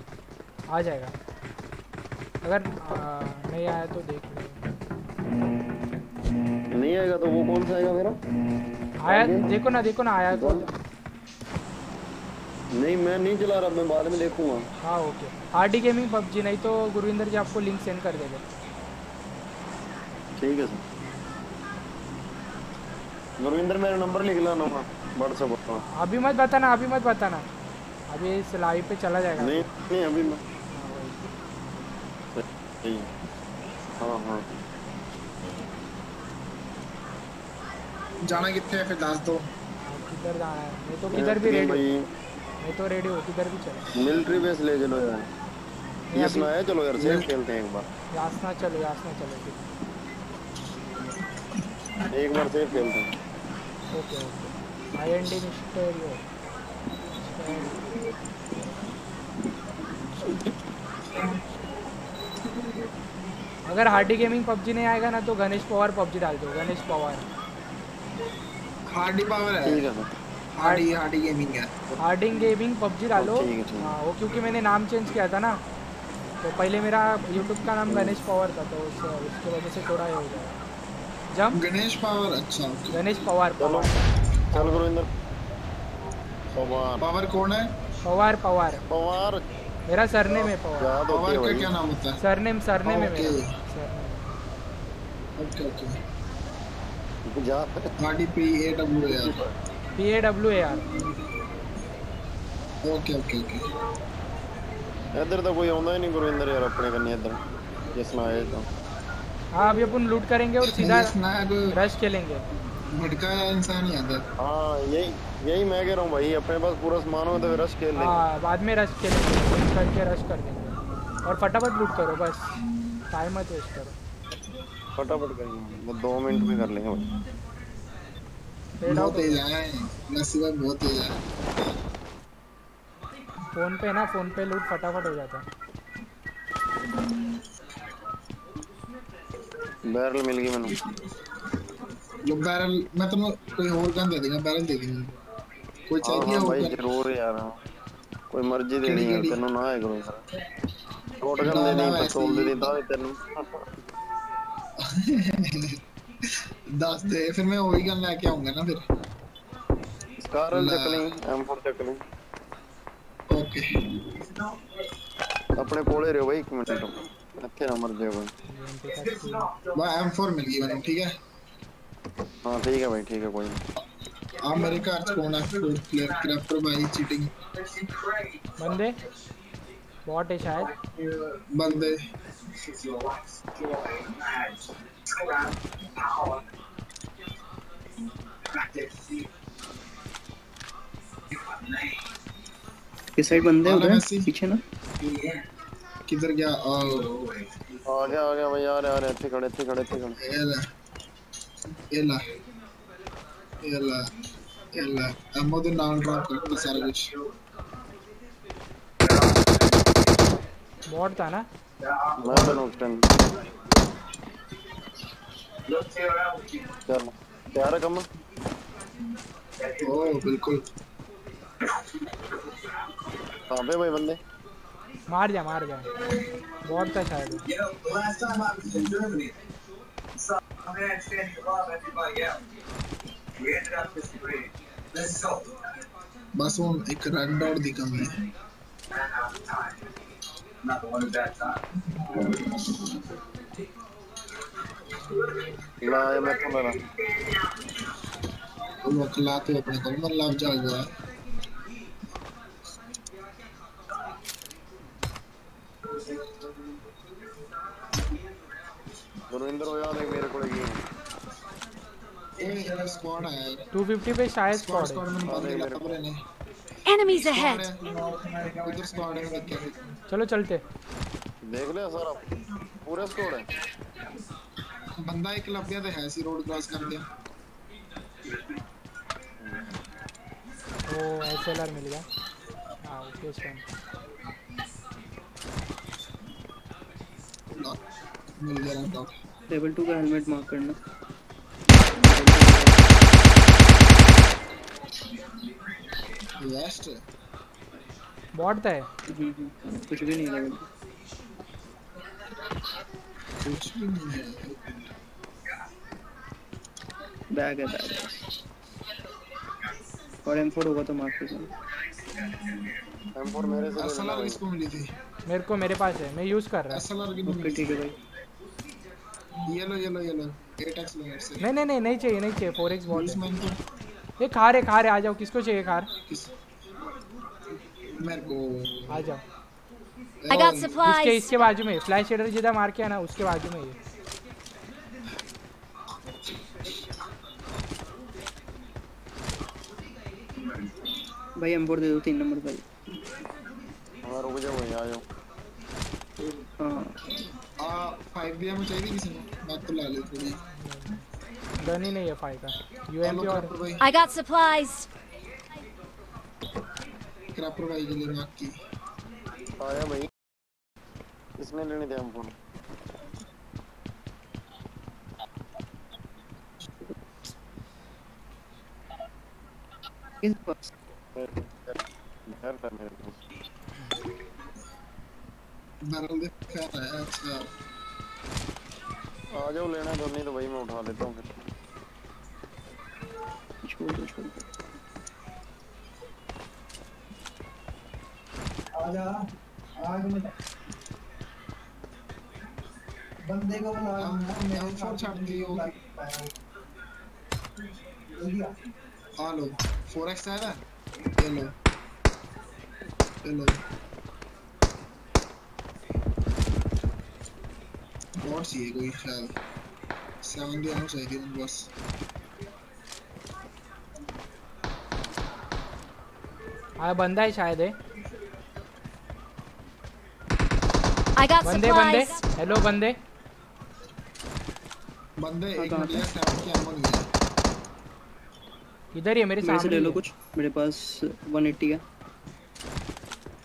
[SPEAKER 1] आ जाएगा। अगर नहीं आया तो देख
[SPEAKER 8] नहीं आएगा तो वो कौन सा आएगा मेरा?
[SPEAKER 1] आया देखो ना देखो ना आया तो।
[SPEAKER 8] नहीं मैं नहीं चला रहा मैं बाद में देखूँगा।
[SPEAKER 1] हाँ ओके। हार्डी गेमिंग पबजी नहीं तो गुरविंदर जी आपको लिंक सेंड कर देंगे।
[SPEAKER 8] ठीक है सर। गुरविंदर मेरा नंबर लिख ला ना व्हाट्सएप पर।
[SPEAKER 1] अभी मत बताना अभी मत बताना। अभी इस लाइव पे चला जाएगा।
[SPEAKER 8] नहीं नहीं अभी मैं है। हाँ।
[SPEAKER 9] जाना कितने है फिर दस दो?
[SPEAKER 1] किधर जाना है? मैं तो किधर भी रेडी मैं तो रेडी हूँ किधर भी चलो।
[SPEAKER 8] मिलिट्री बेस ले चलो यार। ये
[SPEAKER 1] अभी-
[SPEAKER 8] सुनाया? चलो यार सेफ़ खेलते हैं एक बार।
[SPEAKER 1] यासना चलो यासना चलो
[SPEAKER 8] एक बार सेफ़ खेलते हैं।
[SPEAKER 1] Okay okay. I N D Mysterio अगर हार्डी गेमिंग पबजी नहीं आएगा ना तो गणेश पवार पबजी डाल दो गणेश पवार
[SPEAKER 9] हार्डी पावर है।
[SPEAKER 8] ठीक है सर।
[SPEAKER 9] हार्डी हार्डी गेमिंग है।
[SPEAKER 1] हार्डिंग गेमिंग पबजी डालो।
[SPEAKER 8] है,
[SPEAKER 1] वो क्योंकि मैंने नाम चेंज किया था ना तो पहले मेरा यूट्यूब का नाम गणेश पवार था तो उस, उसकी वजह से थोड़ा ये हो गया। जम?
[SPEAKER 9] गणेश पावर अच्छा
[SPEAKER 1] गणेश पवार
[SPEAKER 8] चलो। चल गुरविंदर पवार।
[SPEAKER 9] पावर कौन है?
[SPEAKER 1] पवार पवार।
[SPEAKER 8] पवार।
[SPEAKER 1] मेरा सरनेम है पवार।
[SPEAKER 9] पावर का क्या नाम होता है?
[SPEAKER 1] सरनेम सरनेम है
[SPEAKER 9] ओके।
[SPEAKER 1] मेरा
[SPEAKER 9] ओके ओके।
[SPEAKER 8] जा।
[SPEAKER 9] Hardy P A W R.
[SPEAKER 1] P A W A R
[SPEAKER 9] okay okay okay
[SPEAKER 8] इधर तो कोई आंदा ही नहीं गुरविंदर यार अपने कन्ने इधर। जिस में आए तो
[SPEAKER 1] हाँ अभी अपन लूट करेंगे और सीधा रश खेलेंगे।
[SPEAKER 9] भटका इंसान याद है
[SPEAKER 8] हाँ यही यही मैं कह रहा हूँ भाई अपने पास पूरा सामान हो तो रश खेल लेंगे।
[SPEAKER 1] हाँ बाद में रश खेलेंगे करके रश कर देंगे। और फटाफट लूट करो बस। टाइम मत वेस्ट करो।
[SPEAKER 8] फटाफट करेंगे। दो मिनट में कर लेंगे भाई।
[SPEAKER 9] बहुत तेज आया है। नसीबा बहुत तेज आया
[SPEAKER 1] फ़ोन पे ना फ़ोन पे लूट फटाफट हो जाता
[SPEAKER 8] बैरल मिल गई मैंने।
[SPEAKER 9] वो बैरल मैं तुम्हें कोई और गन दे देगा बैरल दे देंगे कोई चाहिए
[SPEAKER 8] हाँ,
[SPEAKER 9] हाँ
[SPEAKER 8] भाई ज़रूर यार। कोई मर्ज़ी दे देंगे
[SPEAKER 9] तेनों
[SPEAKER 8] ना
[SPEAKER 9] है
[SPEAKER 8] करो
[SPEAKER 9] शॉटगन
[SPEAKER 8] दे देंगे
[SPEAKER 9] पेट्रोल
[SPEAKER 8] दे देता तेनों।
[SPEAKER 9] दस दे फिर मैं वही गन लेके आऊँगा ना फिर। स्कारल
[SPEAKER 8] चक लें एम4 चक लें।
[SPEAKER 9] ओके।
[SPEAKER 8] अपने कोले रहो भाई 1 मिनट रुको। अच्छे ना मर जाओ
[SPEAKER 9] भाई। भाई एम4 मिल गई मैंने ठीक है?
[SPEAKER 8] हाँ ठीक है भाई ठीक है कोई आ
[SPEAKER 9] आप हाँ, मेरे कार कौन है? प्लेयर क्राफ्टर भाई चीटिंग
[SPEAKER 1] बंदे? बॉट है शायद।
[SPEAKER 9] बंदे।
[SPEAKER 7] किस साइड बंदे उधर पीछे ना।
[SPEAKER 9] किधर गया?
[SPEAKER 8] आ गया आ गया भाई आ रहे आ रहे थे खड़े
[SPEAKER 9] थे खड़े थे खड़े। एला एला एला एला अब मुझे नाम ड्रॉप करते सारा कुछ।
[SPEAKER 1] बॉट था ना?
[SPEAKER 8] मैं बनोटन क्या
[SPEAKER 9] रहा बिल्कुल।
[SPEAKER 8] भाई बंदे?
[SPEAKER 1] मार जा मार जा। बहुत अच्छा था शायद
[SPEAKER 9] बस वो एक रन डॉट दिखा मैं
[SPEAKER 8] मैं तो
[SPEAKER 9] अकला तो अपने को जा है
[SPEAKER 8] गुरविंदर हो याद है मेरे को लगी
[SPEAKER 9] ये स्क्वाड है
[SPEAKER 1] 250 पे शायद
[SPEAKER 9] स्क्वाड
[SPEAKER 1] स्क्वाड
[SPEAKER 9] स्क्वाड
[SPEAKER 1] है
[SPEAKER 2] Enemies
[SPEAKER 9] स्क्वाड
[SPEAKER 2] ahead!
[SPEAKER 9] है उधर स्क्वाड है
[SPEAKER 1] चलो चलते
[SPEAKER 8] देख लिया सारा पूरा स्कोर है
[SPEAKER 9] बंदा एक लब्या तो है सी रोड क्रॉस कर दिया
[SPEAKER 1] वो एसएलआर मिल गया। हाँ ओके स्टैंड
[SPEAKER 9] मिल गया रन डॉट
[SPEAKER 7] लेवल टू का हेलमेट मार्क करना।
[SPEAKER 9] वेस्ट
[SPEAKER 1] बॉट था है
[SPEAKER 7] हम्म, हम्म, कुछ भी नहीं लेवल
[SPEAKER 9] कुछ भी नहीं है
[SPEAKER 7] बैग है। बैग और M4 होगा तो मार्क कर
[SPEAKER 8] M4 मेरे से ले लेना
[SPEAKER 9] एसएलआर किसको मिली थी।
[SPEAKER 1] मेरे को मेरे पास है मैं यूज़ कर रहा।
[SPEAKER 9] एसएलआर की
[SPEAKER 7] ओके ठीक है भाई।
[SPEAKER 9] येलो येलो येलो 8x लो से
[SPEAKER 1] नहीं नहीं नहीं नहीं चाहिए नहीं चाहिए फोर एक्स बॉट है।
[SPEAKER 9] तो।
[SPEAKER 1] ये खार है खार है आ जाओ किसको चाहिए खार?
[SPEAKER 9] किस? मेरे को।
[SPEAKER 1] आ जाओ।
[SPEAKER 2] I got
[SPEAKER 1] इसके
[SPEAKER 2] supplies!
[SPEAKER 1] इसके बाजू में फ्लैश शेडर जिधर मार के है ना उसके बाजू में ये।
[SPEAKER 7] भाई M4 दे दो तीन नंबर भाई
[SPEAKER 8] हाँ रुक जाओ भाई आ जाओ।
[SPEAKER 7] हाँ।
[SPEAKER 9] आ 5 भी हमें चाहिए किसी को? मैं तो ला ले थोड़ी
[SPEAKER 1] गन ही नहीं है फाइव का। यूएमपी और
[SPEAKER 2] I got supplies!
[SPEAKER 9] क्रैपर भाई के लिए मार्क की।
[SPEAKER 8] आया भाई। इसने लेने दिया M4
[SPEAKER 7] किस पास
[SPEAKER 8] घर था मेरे पास
[SPEAKER 9] बैरल दिखा रहा है अच्छा।
[SPEAKER 8] आ जाओ लेना तो नहीं तो भाई मैं उठा लेता हूँ फिर।
[SPEAKER 7] छोड़ दो छोड़ दो।
[SPEAKER 9] आजा आग में बंदे को मैं हेलो 4x आया ये लो ये लो और चाहिए कोई शायद सेवन भी आना चाहिए उन बस।
[SPEAKER 1] हाँ बंदा है शायद है।
[SPEAKER 2] I got
[SPEAKER 1] बंदे बंदे। हेलो बंदे।
[SPEAKER 9] बंदे एक मिनट लिया सेवन की एमो नहीं है
[SPEAKER 1] इधर ही है मेरे
[SPEAKER 7] मेरे
[SPEAKER 1] सामने।
[SPEAKER 7] ले लो कुछ। मेरे पास 180 है।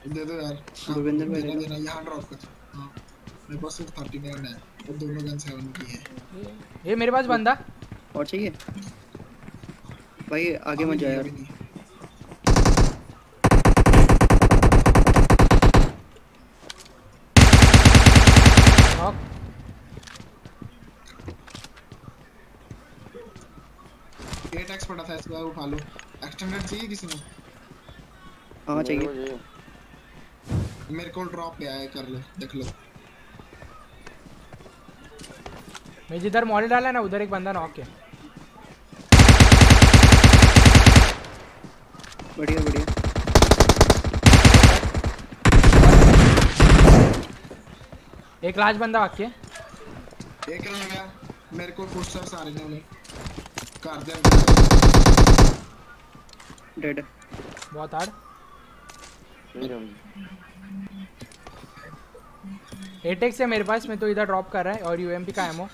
[SPEAKER 9] दे दो यार। हाँ,
[SPEAKER 7] गोविंदर भाई लो।
[SPEAKER 9] देना यहाँ ड्रॉप कर। हाँ मेरे पास सिर्फ़ 39 है। और दोनों गन 7 की है।
[SPEAKER 1] ये- मेरे पास बंदा।
[SPEAKER 7] और चाहिए? भाई आगे मत जा यार।
[SPEAKER 1] नॉक
[SPEAKER 9] एट एक्स पड़ा था इसको उठा लो। एक्सटेंडेड चाहिए किसी ने?
[SPEAKER 7] हाँ
[SPEAKER 8] मेरे
[SPEAKER 7] चाहिए।
[SPEAKER 8] को
[SPEAKER 9] मेरे को ड्रॉप पे आया कर लो देख लो।
[SPEAKER 1] मैं जिधर मॉल डाला ना उधर एक बंदा नॉक है
[SPEAKER 7] बढ़िया बढ़िया।
[SPEAKER 1] एक लास्ट बंदा बाकी है।
[SPEAKER 9] एक रन गया। मेरे को रहे हैं उन्हें। कर दे।
[SPEAKER 7] डेड
[SPEAKER 1] बहुत हार्ड एटेक्स है मेरे पास मैं तो इधर ड्रॉप कर रहा है और यूएमपी का एमओ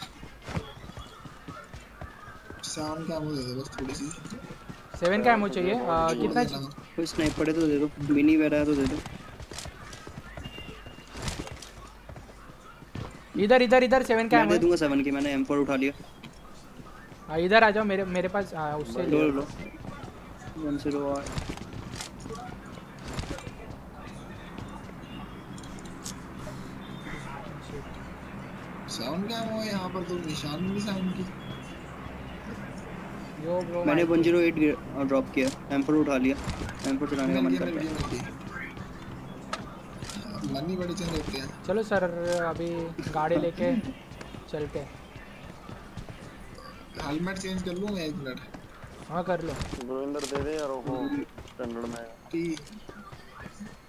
[SPEAKER 9] शाम का वो दे दो बस थोड़ी सी।
[SPEAKER 1] सेवन का एमओ चाहिए। आ, कितना।
[SPEAKER 7] कोई स्नाइपर है तो दे दो। मिनी वगैरह है तो दे दो।
[SPEAKER 1] इधर इधर इधर सेवन का
[SPEAKER 7] मैं दे दूँगा सेवन की मैंने M4 उठा लिया।
[SPEAKER 1] हाँ, इधर आ जाओ मेरे मेरे पास आ, उससे
[SPEAKER 7] लो।
[SPEAKER 1] लो।
[SPEAKER 7] वन से ज़ीरो और
[SPEAKER 9] साउंड क्या हो यहाँ पर तो? निशान नहीं साउंड की।
[SPEAKER 1] यो ब्रो
[SPEAKER 7] मैंने 108 ड्रॉप तो। हाँ, किया। एम4 उठा लिया। एम4 चलाने का मन कर रहा है।
[SPEAKER 9] मन बड़े चेंज होते हैं।
[SPEAKER 1] चलो सर अभी गाड़ी लेके चलते
[SPEAKER 9] हेलमेट चेंज कर लूँ मैं एक मिनट?
[SPEAKER 1] हाँ कर लो।
[SPEAKER 8] गुरविंदर दे दे यार वो स्टैंडर्ड में
[SPEAKER 9] कि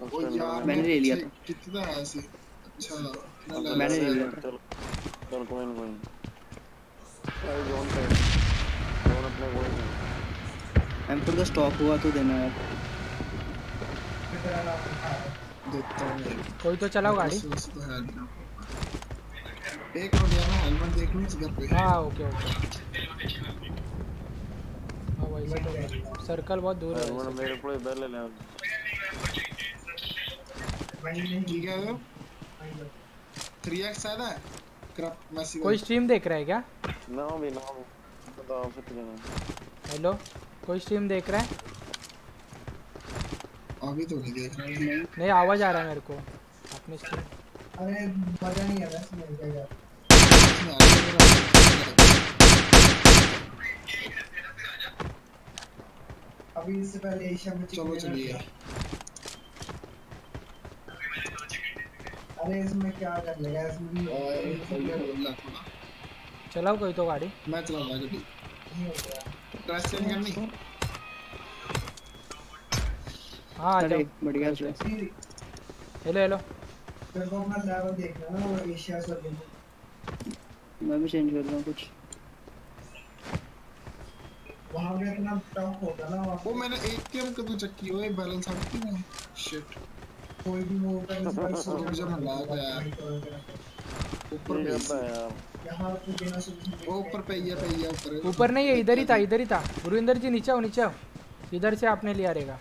[SPEAKER 9] ओ यार
[SPEAKER 7] मैंने ले लिया। था।
[SPEAKER 9] कितना है ऐसे? अच्छा
[SPEAKER 7] मैंने ले लिया।
[SPEAKER 8] चल चल कोई नहीं कोई नहीं। जोन पे जोन अपने कोई नहीं
[SPEAKER 7] एम4 का स्टॉक हुआ तो देना यार
[SPEAKER 9] देता हूँ
[SPEAKER 1] कोई तो चलाओ गाड़ी।
[SPEAKER 9] तो है एक मिनट यार मैं हेलमेट देख लूँ इस घर पे।
[SPEAKER 1] हाँ ओके ओके। हाँ वैसे तो सर्कल बहुत दूर है
[SPEAKER 8] मेरे को पहले ले ले।
[SPEAKER 9] भाई नहीं ठीक है वो 3x आया है क्रप मैसी
[SPEAKER 1] कोई स्ट्रीम देख रहा है क्या?
[SPEAKER 8] ना भी ना बताओ फिर
[SPEAKER 1] हेलो कोई स्ट्रीम देख रहा है?
[SPEAKER 9] अभी तो नहीं देख रहा हूँ।
[SPEAKER 1] नहीं आवाज़ आ रहा है मेरे को। अपने स्ट्रीम
[SPEAKER 9] अरे मज़ा नहीं आ रहा इसमें क्या अभी इससे पहले एशिया में चलो चलिए। अरे इसमें क्या कर लेगा इसमें
[SPEAKER 1] चलाओ कोई तो गाड़ी।
[SPEAKER 9] मैं चलाऊँगा गाड़ी क्रैश चेंज करनी?
[SPEAKER 1] हाँ आ
[SPEAKER 7] अरे
[SPEAKER 1] जाओ
[SPEAKER 7] बढ़िया से
[SPEAKER 1] हेलो हेलो
[SPEAKER 9] तेरे को अपना लेवल देखना ना वो एशिया से
[SPEAKER 7] मैं भी चेंज कर रहा हूँ कुछ।
[SPEAKER 9] वहाँ पे इतना टफ होता ना वो मैंने चक्की हुई बैलेंस ना शिट कोई भी जब गया ऊपर पे
[SPEAKER 8] करता है यार।
[SPEAKER 9] यहाँ पे बिना सोचे वो ऊपर पे ही है पे ही है ऊपर
[SPEAKER 1] ऊपर नहीं है इधर ही था इधर ही था। गुरुविंदर जी नीचे आओ नीचे आओ। इधर से आपने लिया रहेगा।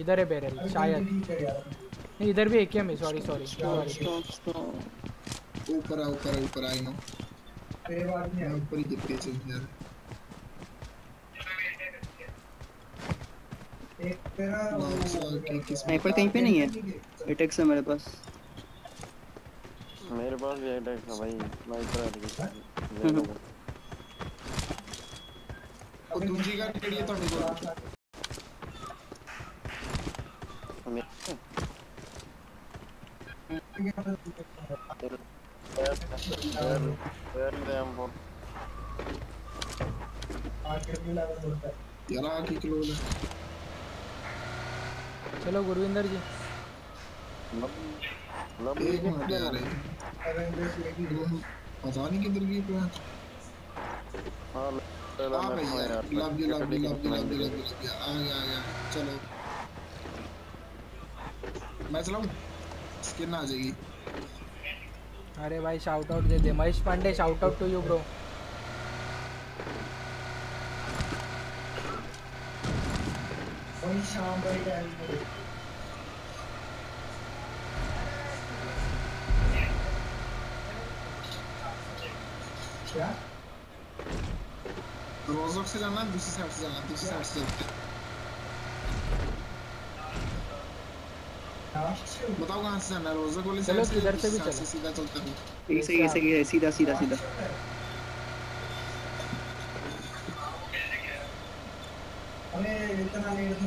[SPEAKER 1] इधर है बैरल शायद। नहीं इधर भी एक ही है सॉरी
[SPEAKER 7] सॉरी
[SPEAKER 9] ऊपर ऊपर ऊपर आई नो पहले बात नहीं ऊपर ही दिखते चेंज यार
[SPEAKER 7] स्नाइपर कहीं पे नहीं है? एटेक्स है मेरे पास।
[SPEAKER 8] मेरे पास भी एटेक्स है भाई स्नाइपर है
[SPEAKER 9] ओ हाँ। दूसरी का रेडी है तो
[SPEAKER 1] चलो गुरविंदर जी।
[SPEAKER 9] लब लब एक मिनट। यार पता नहीं किधर गई पे
[SPEAKER 8] हाँ
[SPEAKER 9] लब लब लब लब लब लब आ गया आ गया। चलो। मैं चलाऊं? स्किन आ जाएगी?
[SPEAKER 1] अरे भाई शाउट आउट दे दे। Mahesh Pandey shout out to you
[SPEAKER 9] bro शाम का टाइम क्या रोजक से जाना दूसरी साइड से जाना दूसरी साइड से। बताओ कहाँ से जाना है रोजक वाली
[SPEAKER 1] चलो,
[SPEAKER 9] साइड
[SPEAKER 1] किधर से भी चलो।
[SPEAKER 9] सीधा चलते हैं
[SPEAKER 7] सही सही है सीधा सीधा सीधा
[SPEAKER 9] अरे इतना लेट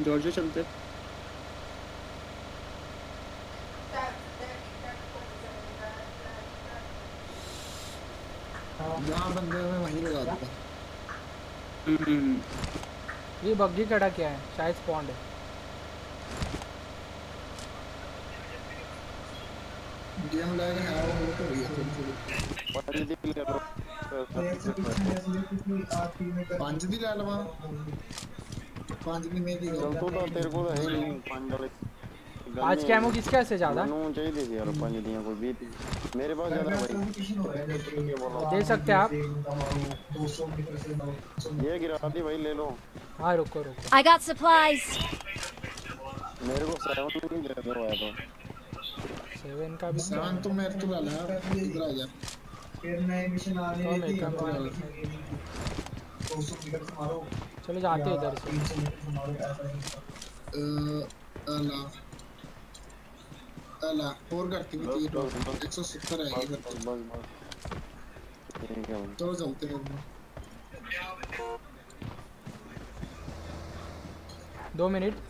[SPEAKER 7] जॉर्जो चलते
[SPEAKER 9] जहाँ बंदे हैं, मैं वहीं लगा
[SPEAKER 7] हम्म
[SPEAKER 1] ये बग्घी कड़ा क्या है? शायद स्पॉन्ड है।
[SPEAKER 9] गेम लैग है वो तो रही है। थोड़ी थोड़ी पाँच दी ला लवा पाँच दी
[SPEAKER 8] में की चल तो तेरे को तो है नहीं पाँच वाले।
[SPEAKER 1] आज कैमो एमो किसके से ज़्यादा?
[SPEAKER 8] नो चाहिए दे यार पाँच दिया कोई बीत मेरे पास ज़्यादा भाई।
[SPEAKER 1] दे सकते हैं आप?
[SPEAKER 8] ये गिरा दी भाई ले लो।
[SPEAKER 1] हाँ रुको रुको
[SPEAKER 2] I got supplies.
[SPEAKER 8] मेरे को सेवन नहीं दे दो आया तो
[SPEAKER 1] सेवन का भी
[SPEAKER 9] सेवन तो मेरे तो ला ला इधर आ जा फिर नए मिशन आ रहे
[SPEAKER 1] कम है
[SPEAKER 9] हैं
[SPEAKER 1] कम है
[SPEAKER 9] दो सौ मीटर से मारो
[SPEAKER 1] चलो जाते हैं इधर से
[SPEAKER 9] तीन सौ मीटर से मारो ऐसा ही अ अला अला फोर करती हुई तीर
[SPEAKER 8] बस, बस,
[SPEAKER 9] एक सौ सत्तर
[SPEAKER 8] बस
[SPEAKER 9] आएगी
[SPEAKER 8] बस
[SPEAKER 9] करती
[SPEAKER 8] बस बस ठीक है भाई
[SPEAKER 9] तो चलते हैं
[SPEAKER 1] दो मिनट।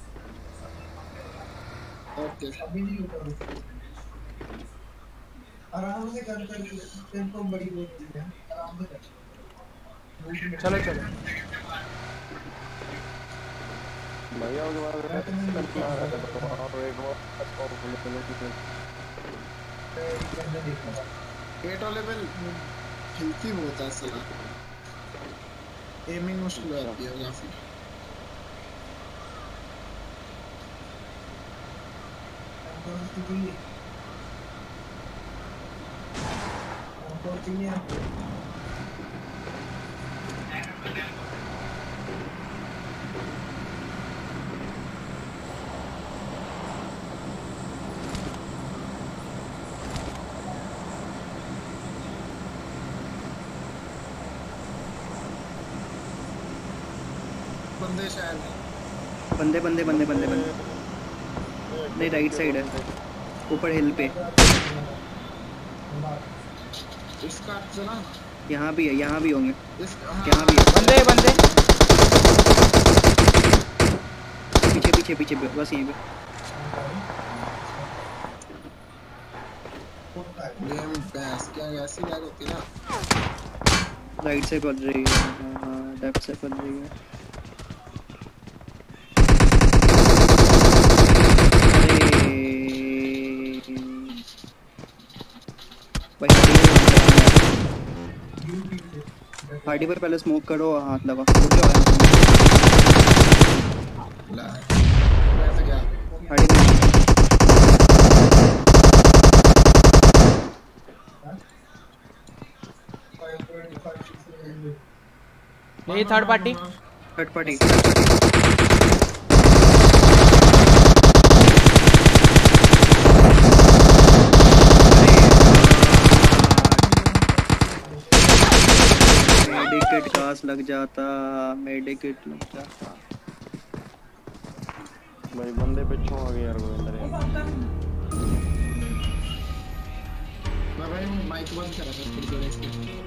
[SPEAKER 9] ओके। आराम से कर कर टेंपो बड़ी होती है। आराम से कर।
[SPEAKER 1] चलो चलो।
[SPEAKER 8] भैया बाद है।
[SPEAKER 9] एट हिलती बहुत है सला एमिंग मुश्किल हो जाती है काफ़ी। बंदे
[SPEAKER 7] बंदे बंदे बंदे बंदे। नहीं राइट साइड है ऊपर हिल पे। यहाँ भी है यहाँ भी होंगे। यहाँ भी है।
[SPEAKER 1] बंदे बंदे।
[SPEAKER 7] पीछे पीछे पीछे बस यहीं पे।
[SPEAKER 9] है
[SPEAKER 7] राइट से पड़ रही है। लेफ़्ट से पड़ रही है। पार्टी पर पहले स्मोक करो हाथ लगा।
[SPEAKER 1] ये third
[SPEAKER 7] party third party medkit लग जाता मेडिकेट लग जाता।
[SPEAKER 8] भाई बंदे पिछों आ गए यार गोविंदर यार।
[SPEAKER 9] मैं भाई माइक बंद करा था फिर इसके